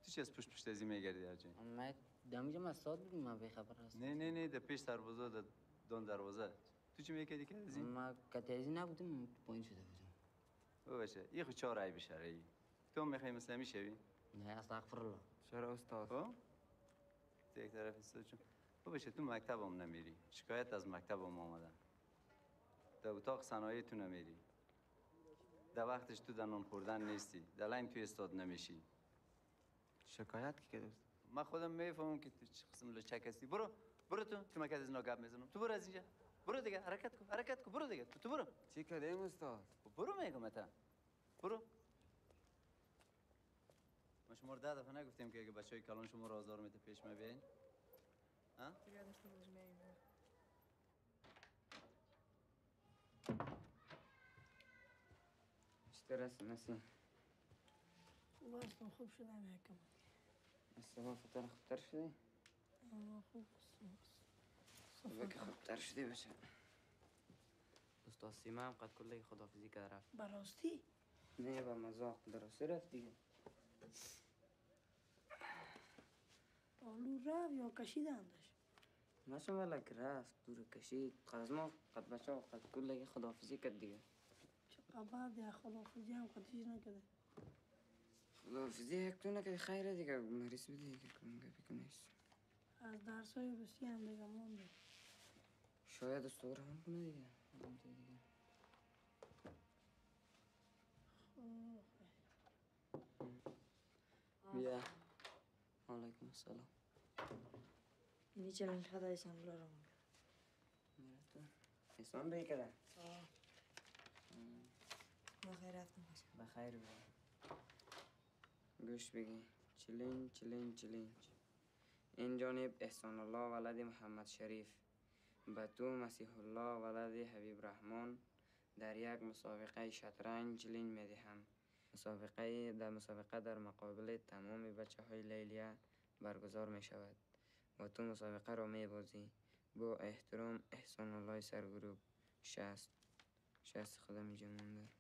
تو چی از پشت پشت ازی میگردی هر جایی؟ ما دمیجم از ساد بودیم ما بخبر هست نه نه نه در پیش سربازا در دان دروازه. تو چی می‌کردی که ازی؟ ما کتیزی نبودیم پایین شده بودیم. او باشه یه خود چهار ای بشه ای. تو می‌خوای مثل همی شوی؟ نه استغفر الله چرا استاد؟ خب؟ تو یک طرف استاد چون او باشه تو مکتب هم نمیری. شکایت از مکتب هم آمده در اتاق صنایع تو نمیری. در وقتش تو در نان خوردن نیستی. در لین تو استاد نمیشی. شکایت کی کرده استاد من خودم می‌فهمم که تو چه قسم لچک هستی. برو برو تو تو مکتب از اینا گپ می‌زنم. تو برو از اینجا. برو دیگه حرکت کن حرکت کن برو دیگه تو, تو برو چی کردیم استاد برو میگم تا برو ما شما رو ده دفعه نگفتیم که اگه بچه های کلان شما رو آزار میده پیش ما بیاین ها؟ اشترس نسی خوب هستم خوب شدم یکم استوا فتر خطر شدی آه، خوب که خطر شدی بشه استاد سیما هم قد کلی خدافزی کرد رفت براستی نه با مزاق درسته رفت دیگه آلو رفت یا کشیدندش ولا که رفت دور کشید قد از ما قد بچه قد کلی خدافزی کرد دیگه چه قبر دیگه خدافزی هم قدیش نکده خدافزی یک تو نکه خیره دیگه مریض بودی دیگه کن گپی کنیست از درس های روسی هم دیگه مونده شاید استوره هم کنه دیگه هم دیگه بیا علیکم السلام اینی چلنج خدا ایسان لارم می‌رفتم اسمان بی کده بخیر رفتم باشه بخیر بیا گوش بگی چلنج چلنج چلنج این جانب احسان الله ولد محمد شریف به تو مسیح الله ولد حبیب رحمان در یک مسابقه شطرنج چلنج می دهم مسابقه در مسابقه در مقابل تمام بچه های لیلیه برگزار می شود و تو مسابقه را می بازی با احترام احسان الله سرگروه شست. شست خدا می مونده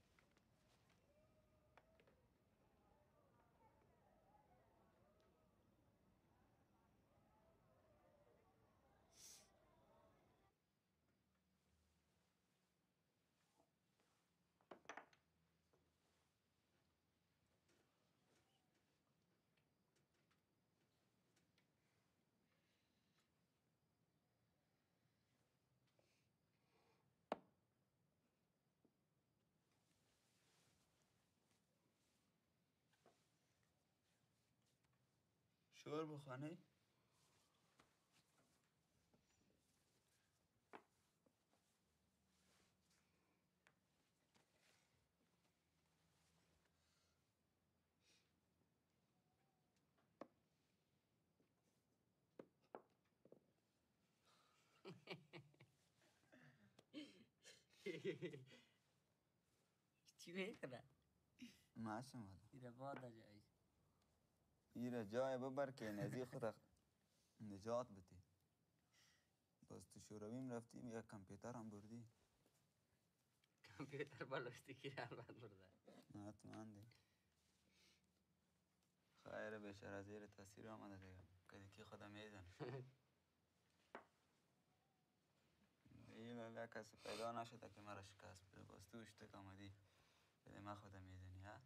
شور بخوانه. چی می‌کنه؟ معصوم والا ایره بادا جایی. ایره جای ببر که نزی خود نجات بده باز تو شورویم رفتیم یا کامپیوتر هم بردی کامپیوتر بالاستی کی البته برده نه حتما دی خیر بشر از زیر تاثیر آمده دیگه کدی کی خودم میزن دیگه کسی پیدا نشده که مرا شکست بده باز تو اشتک آمدی بده من خودم می‌زنی ها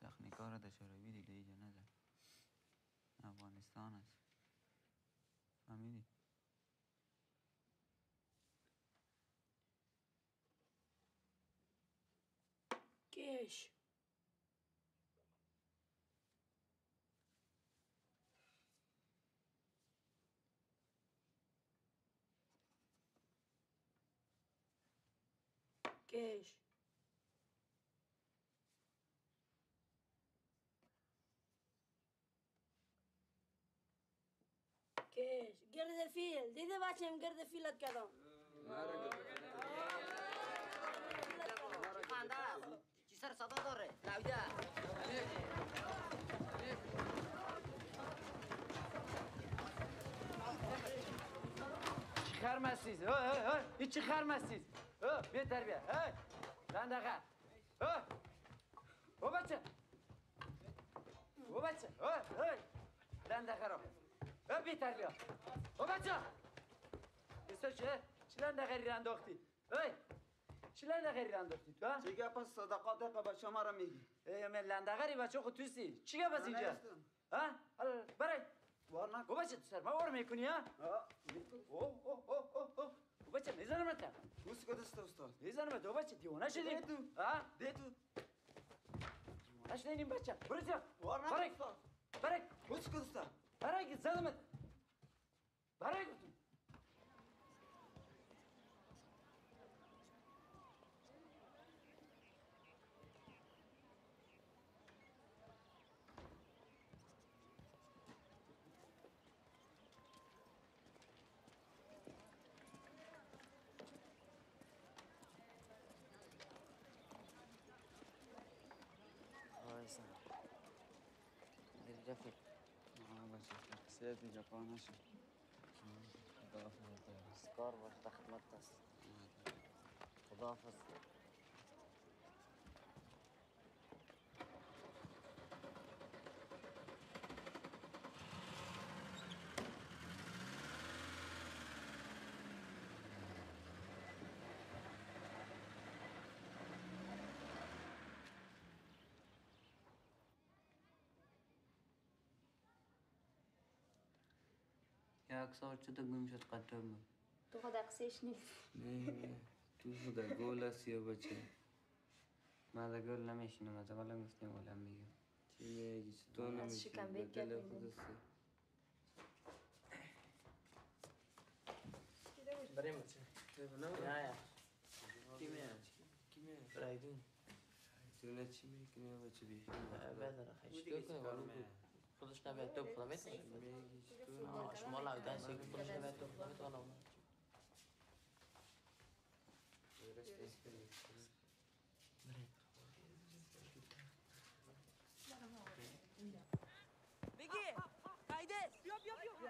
تخنیکا رو دیده ایجا نده افغانستان است فهمیدی؟ کش. کش کش گرد فیل دیده بچم گرد فیلت است چی سر صدا داره نویده چی ها ها این چی خرمستیز ها بیا تربیه ها لندقه ها او بچه او بچه ها ها ها بیا تربیه او بچه ایسا چه چی لندقه ری انداختی های چی لندقه ری انداختی تو ها چی گپ از صدقات قبل شما را میگی ای من لندقه ری بچه خود توستی چی گپ از اینجا. ها حالا برای وار نکن بچه تو سر ما وار می‌کنی ها او او او او بچه می‌زنم ات گوش کد است استاد می‌زنم ات او بچه دیوانه شدی ده تو. ها ده تو دیوانه شدی این بچه برو زیر وار نکن استاد برای گوش کد است برای زدمت برای گفتم وایسا بچه سیت اینجا پا نشد کار باش در خدمت است یک سال چطور گم شد قطر تو خود عکسش نیست نه تو خدا گل است یا بچه من در گل نمیشینم از اول گفتیم ولی میگم چی میگی نمیشینی شکم به دل خود. است بریم بچه نه یا کی میاد کی میاد فرایدون تو نه چی می‌کنی بچه بی بدر خیلی تو کنی ولی خودش نباید تو خدا بیت شما لو دست یک خودش نباید تو خدا بیت والا بگی قایده بیا بیا بیا او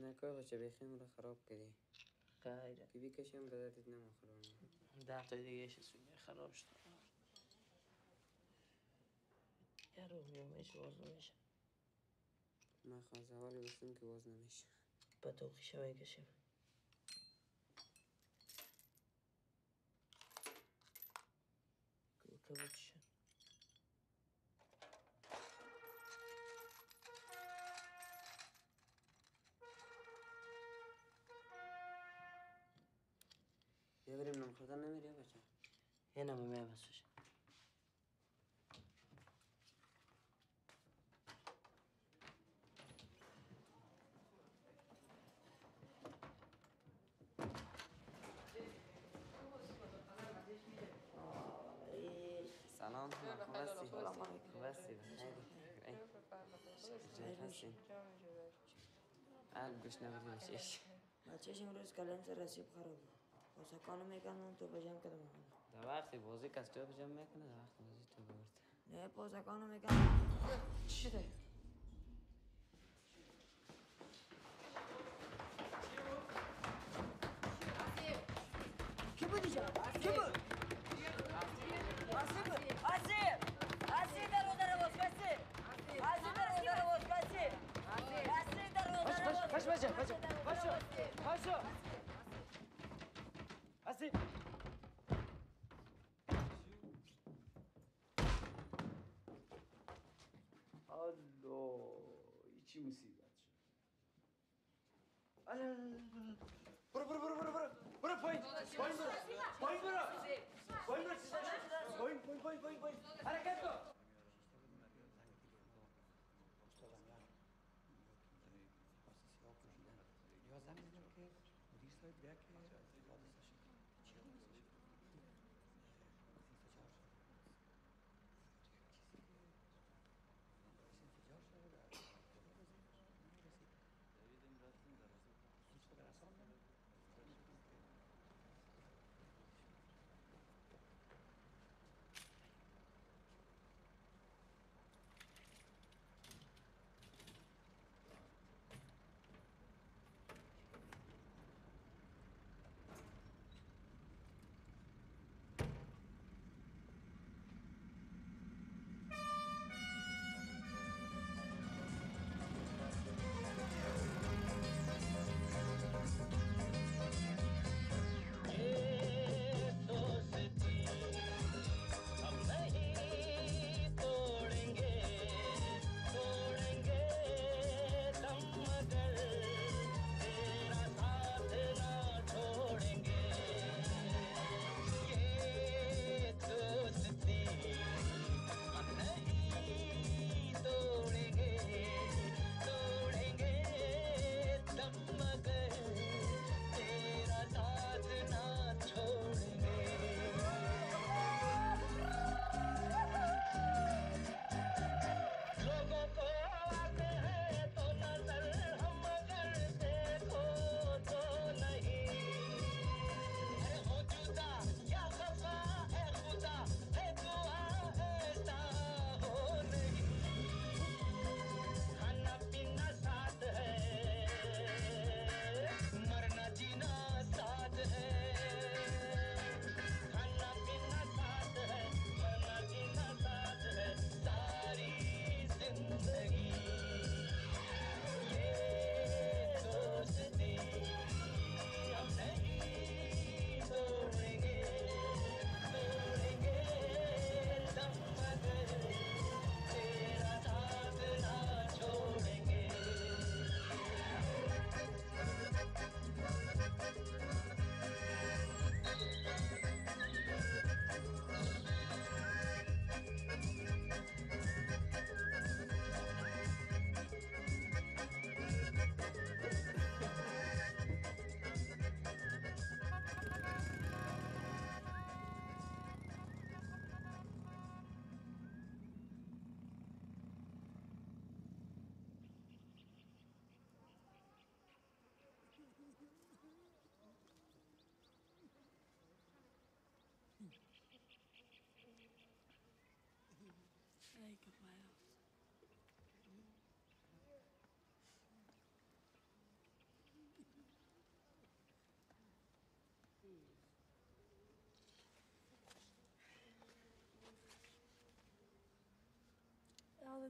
نکوی بچه بیخیم رو خراب کردی. قایده که بیکشیم به دردت نمی‌خورم ده تا دیگه ایش خراب شد. یه رو میومش باز نمیشه. من خواست حالی گفتم که باز نمیشه. با تو خیشه چی شد بیا بریم نون خوردن نمیری یا بچه یه نمو میام بس بشه سلام خوب هستی؟ خوب هستی؟ خیلی چطور هستی؟ نبودی بشیش بچهش امروز کلم سر رسیب خراب بود پاسکانو می‌کنم تو بجم کدم در وقتی بازی کس تو بجمع می‌کنه در وقت بازی تو برد نه پاسکانو می‌کنم چی شده؟ کی بودی جا؟ کی بود؟ 마시 마시 마시 마시 마시 마시 Allo içi musibet. Al al al. Bura bura bura bura bura. Bura payın. Payın bura. Payın bura. Payın bura. Payın payın payın payın. Hareket yok.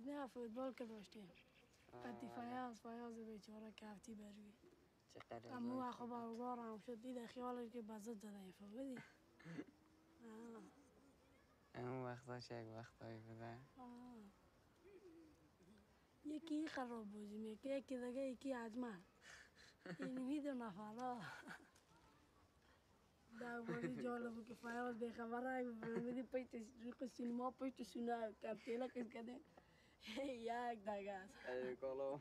فوت نه فوتبال که داشتیم. قدی آره. فیاض فیاض بیچاره که هفتی بروی اما خوب اوگار هم شد دیده خیالش که بزد داده فوقدی اون وقتا چه یک وقتایی بوده؟ یکی خراب بودیم یکی یکی دیگه یکی عجمه این میده نفرا. دا ولی جالب که فیاض بیخبره میدی پیت سینما پیت سونه کارتیلا کس کده یک دیگه است ای کالا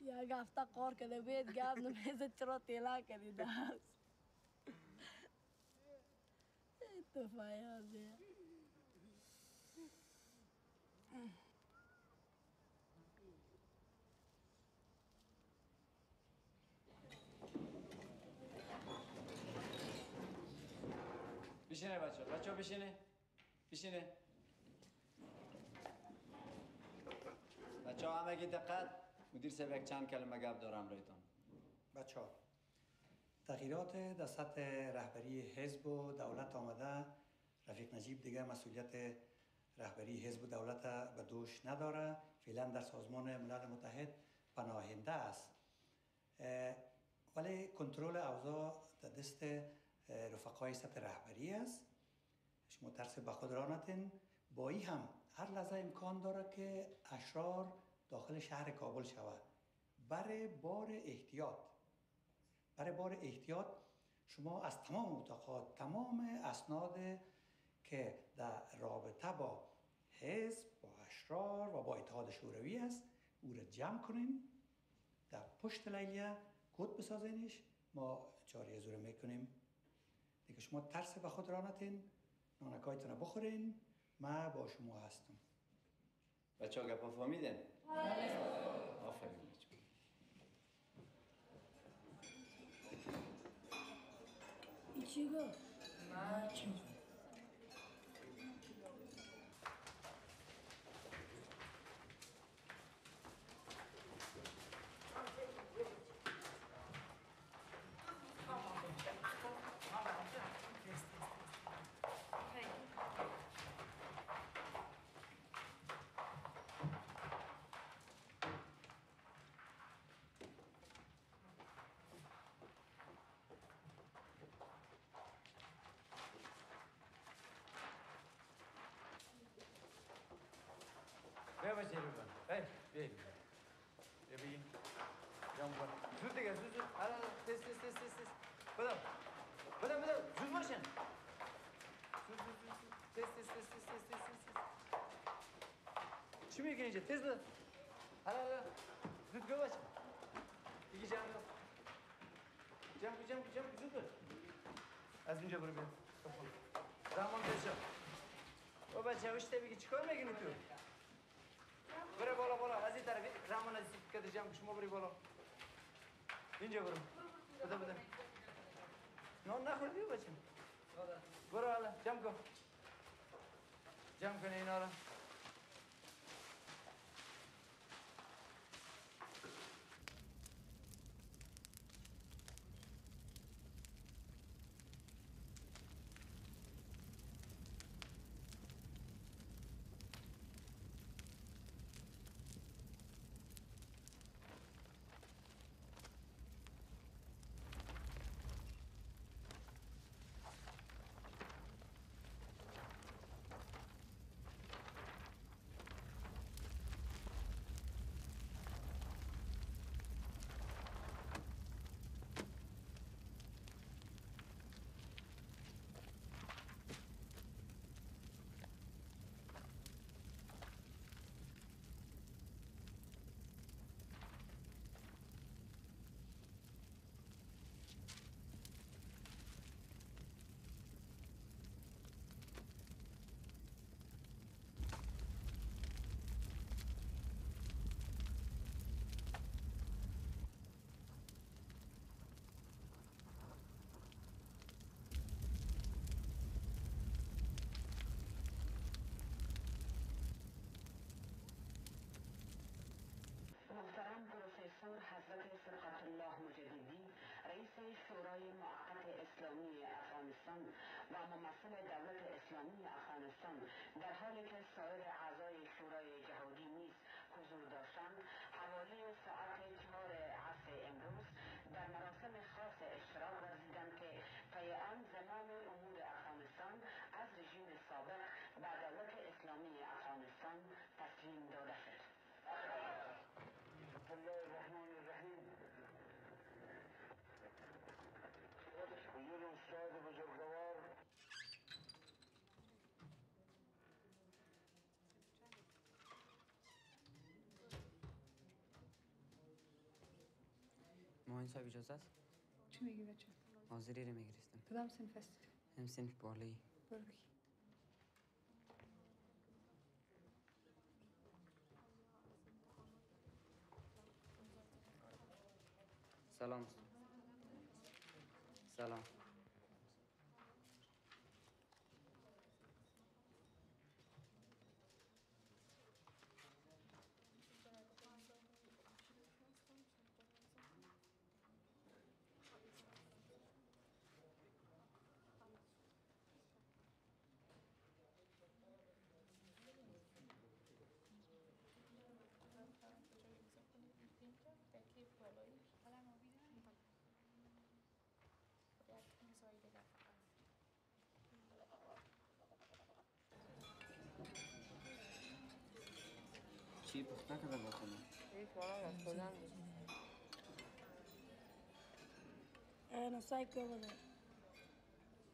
یک هفته کار کرده بید گفت نمیزه چرا تیلا کردی دست تو فیاضه بشینه بچه بچه بشینه بشینه. بچه ها همگی دقت. مدیر یک چند کلمه گپ دارم رایتان. بچه ها تغییرات در سطح رهبری حزب و دولت آمده. رفیق نجیب دیگه مسئولیت رهبری حزب و دولت به دوش نداره. فعلا در سازمان ملل متحد پناهنده است. ولی کنترل اوضاع در دست رفقای سطح رهبری است. شما ترس به خود را نتین با این هم هر لحظه امکان داره که اشرار داخل شهر کابل شود. برای بار احتیاط. برای بار احتیاط شما از تمام اتاقات تمام اسناد که در رابطه با حزب با اشرار و با اتحاد شوروی است او را جمع کنین. در پشت لیلیه کد بسازینش. ما جاری زور می‌کنیم. دیگه شما ترس به خود را نتین نانکایتون رو بخورین. ما با شما هستم. بچه ها گپا فهمیدن؟ آفرین بچه این چی گفت؟ چی بیا بچه رو بان ای بیا بیا بیا جام کن زود دیگه زود زود حالا تست تست تست تست تست بدم بدم بدم زود باشن زود زود زود زود. تست تست تست تست تست تست تست چی میگه اینجا تست بده حالا حالا زود گو بچه دیگه جمع کن جمع کن جمع کن جمع کن زود بر از اینجا برو برو بالا بالا از این طرف رحمان از کده جمع. شما بری بالا اینجا برو بده بده نان نخوردی بچه برو حالا جمع کن جمع کن اینا رو دولت 25 اجازه است چی میگی بچه؟ حاضری رو میگرستم کدام سنف هستی؟ هم سنف بالایی برو بگی سلام سلام چی پخت نکرده با کنم هیچ مالا از کدام انا سایکو بده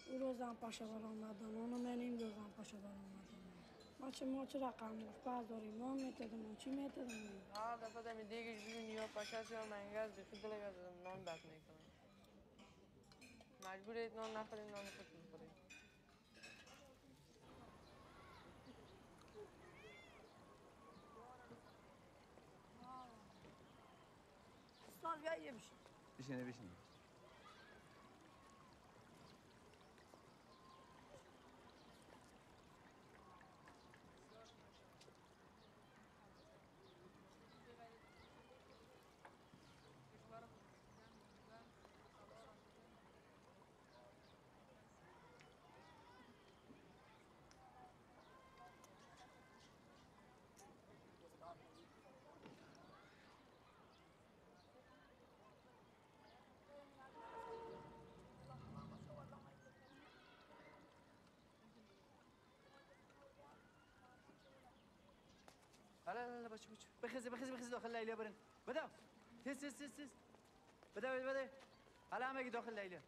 او روزم پاشا بر آمدن اونو من این روزم پاشا بر آمدن ما چه ما چه رقم موش پس داریم ما میتدم چی میتدم هر دفعه دمی دیگه بیرون یا پاشاس یا منگز بیخی دلگه دادم نان بد می‌کنم مجبورید نان نخورید نان خود بخورید استاد بیا یه بشین بشینه بشینه لا لا لا بچه بچه بخیزی بخیزی بخیزی داخل لیلا برین بدا تیز تیز تیز تیز بدا بدا بدا حالا همگی داخل لیلا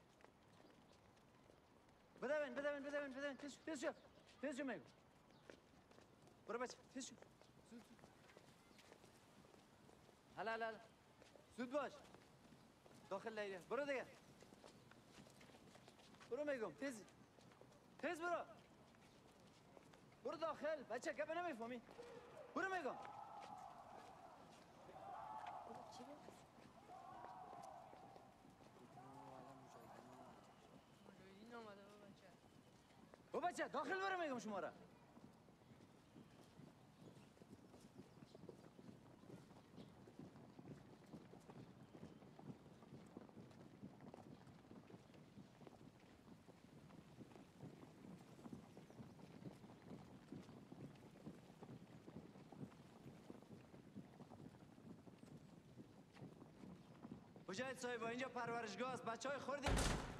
بدا بین بدا بین بدا بین بدا بین تیز شو تیز شو. تیز شو میگو برو بچه تیز شو. زود زود حالا حالا زود باش. داخل لیلا برو دیگه. برو میگم تیز تیز برو. برو داخل. بچه گپه نمی‌فهمی. برو میگم مجاهدین آمده با بچه او بچه داخل برو میگم شما را مجاهد صاحب اینجا پرورشگاه است. بچه های خوردیم.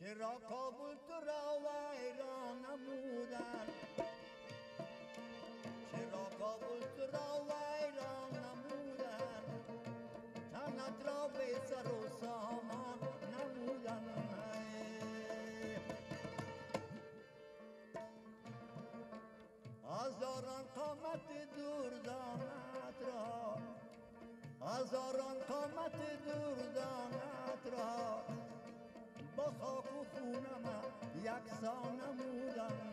چرا کابل تو را ویران نمودن؟ چرا کابل تو را ویران نمودن؟ تنت را به سر و سامان نمودن هزاران قامت دردانت را هزاران قامت دردانت را. با خاک و خونم یکسان نمودن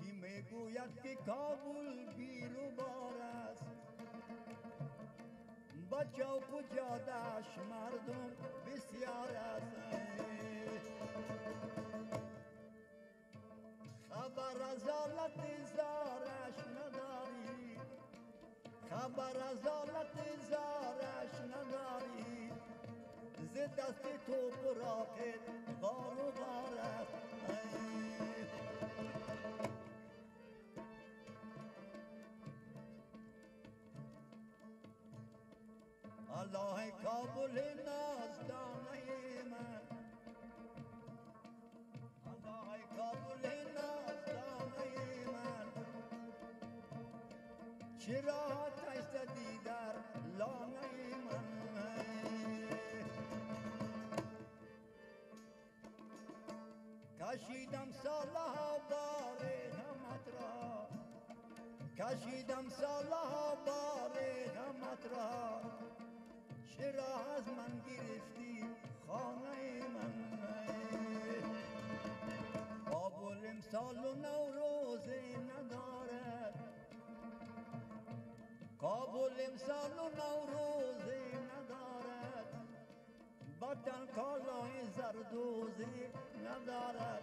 کی می‌گوید که کابل بیرو بار است؟ با و مردم بسیار است. خبر از آلت زارش نداری. خبر از آلت زارش دست تو براقت غار و غارت الله کابل نازدانه من. الله کابل نازدانه من. چرا تشتدی در لانه من کشیدم سالها بار غمت را. کشیدم سالها بار غمت را. چرا از من گرفتی خانه من؟ کابل امسال و نوروزه ندارد. کابل امسال و ندارد بدن کالای زردوزه ندارد.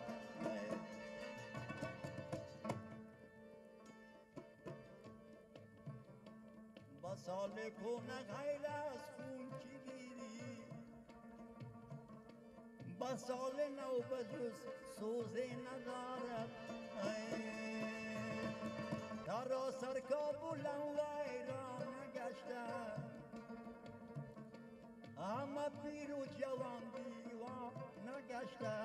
با سال کنه غیر از خون چی گیری؟ با سال نو به جز سوزه ندارد. ترا سر کابلم ویران نگشته همه پیر و جوان دیوان نگشته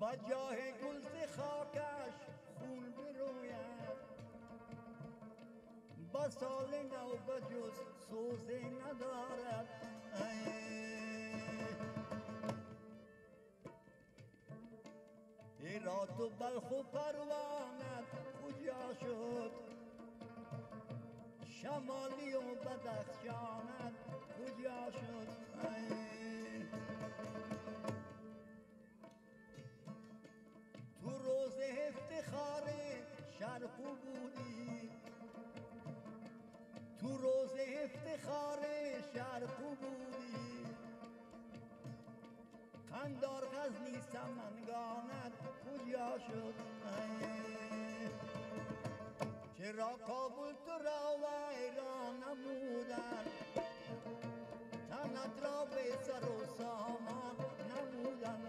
با جاه گلز خاکش خون بروید با سال نو به جز سوزه ندارد ایراد و بلخ و پروانت کجا شد؟ شمالی و بدخشانت کجا شد؟ تو روز افتخار شرقو بودی تو روز افتخار شرقو بودی من دار نیستم من گانت کجا شد. چرا کابل تو را ویران نمودن؟ تنت را به سر و سامان نمودن.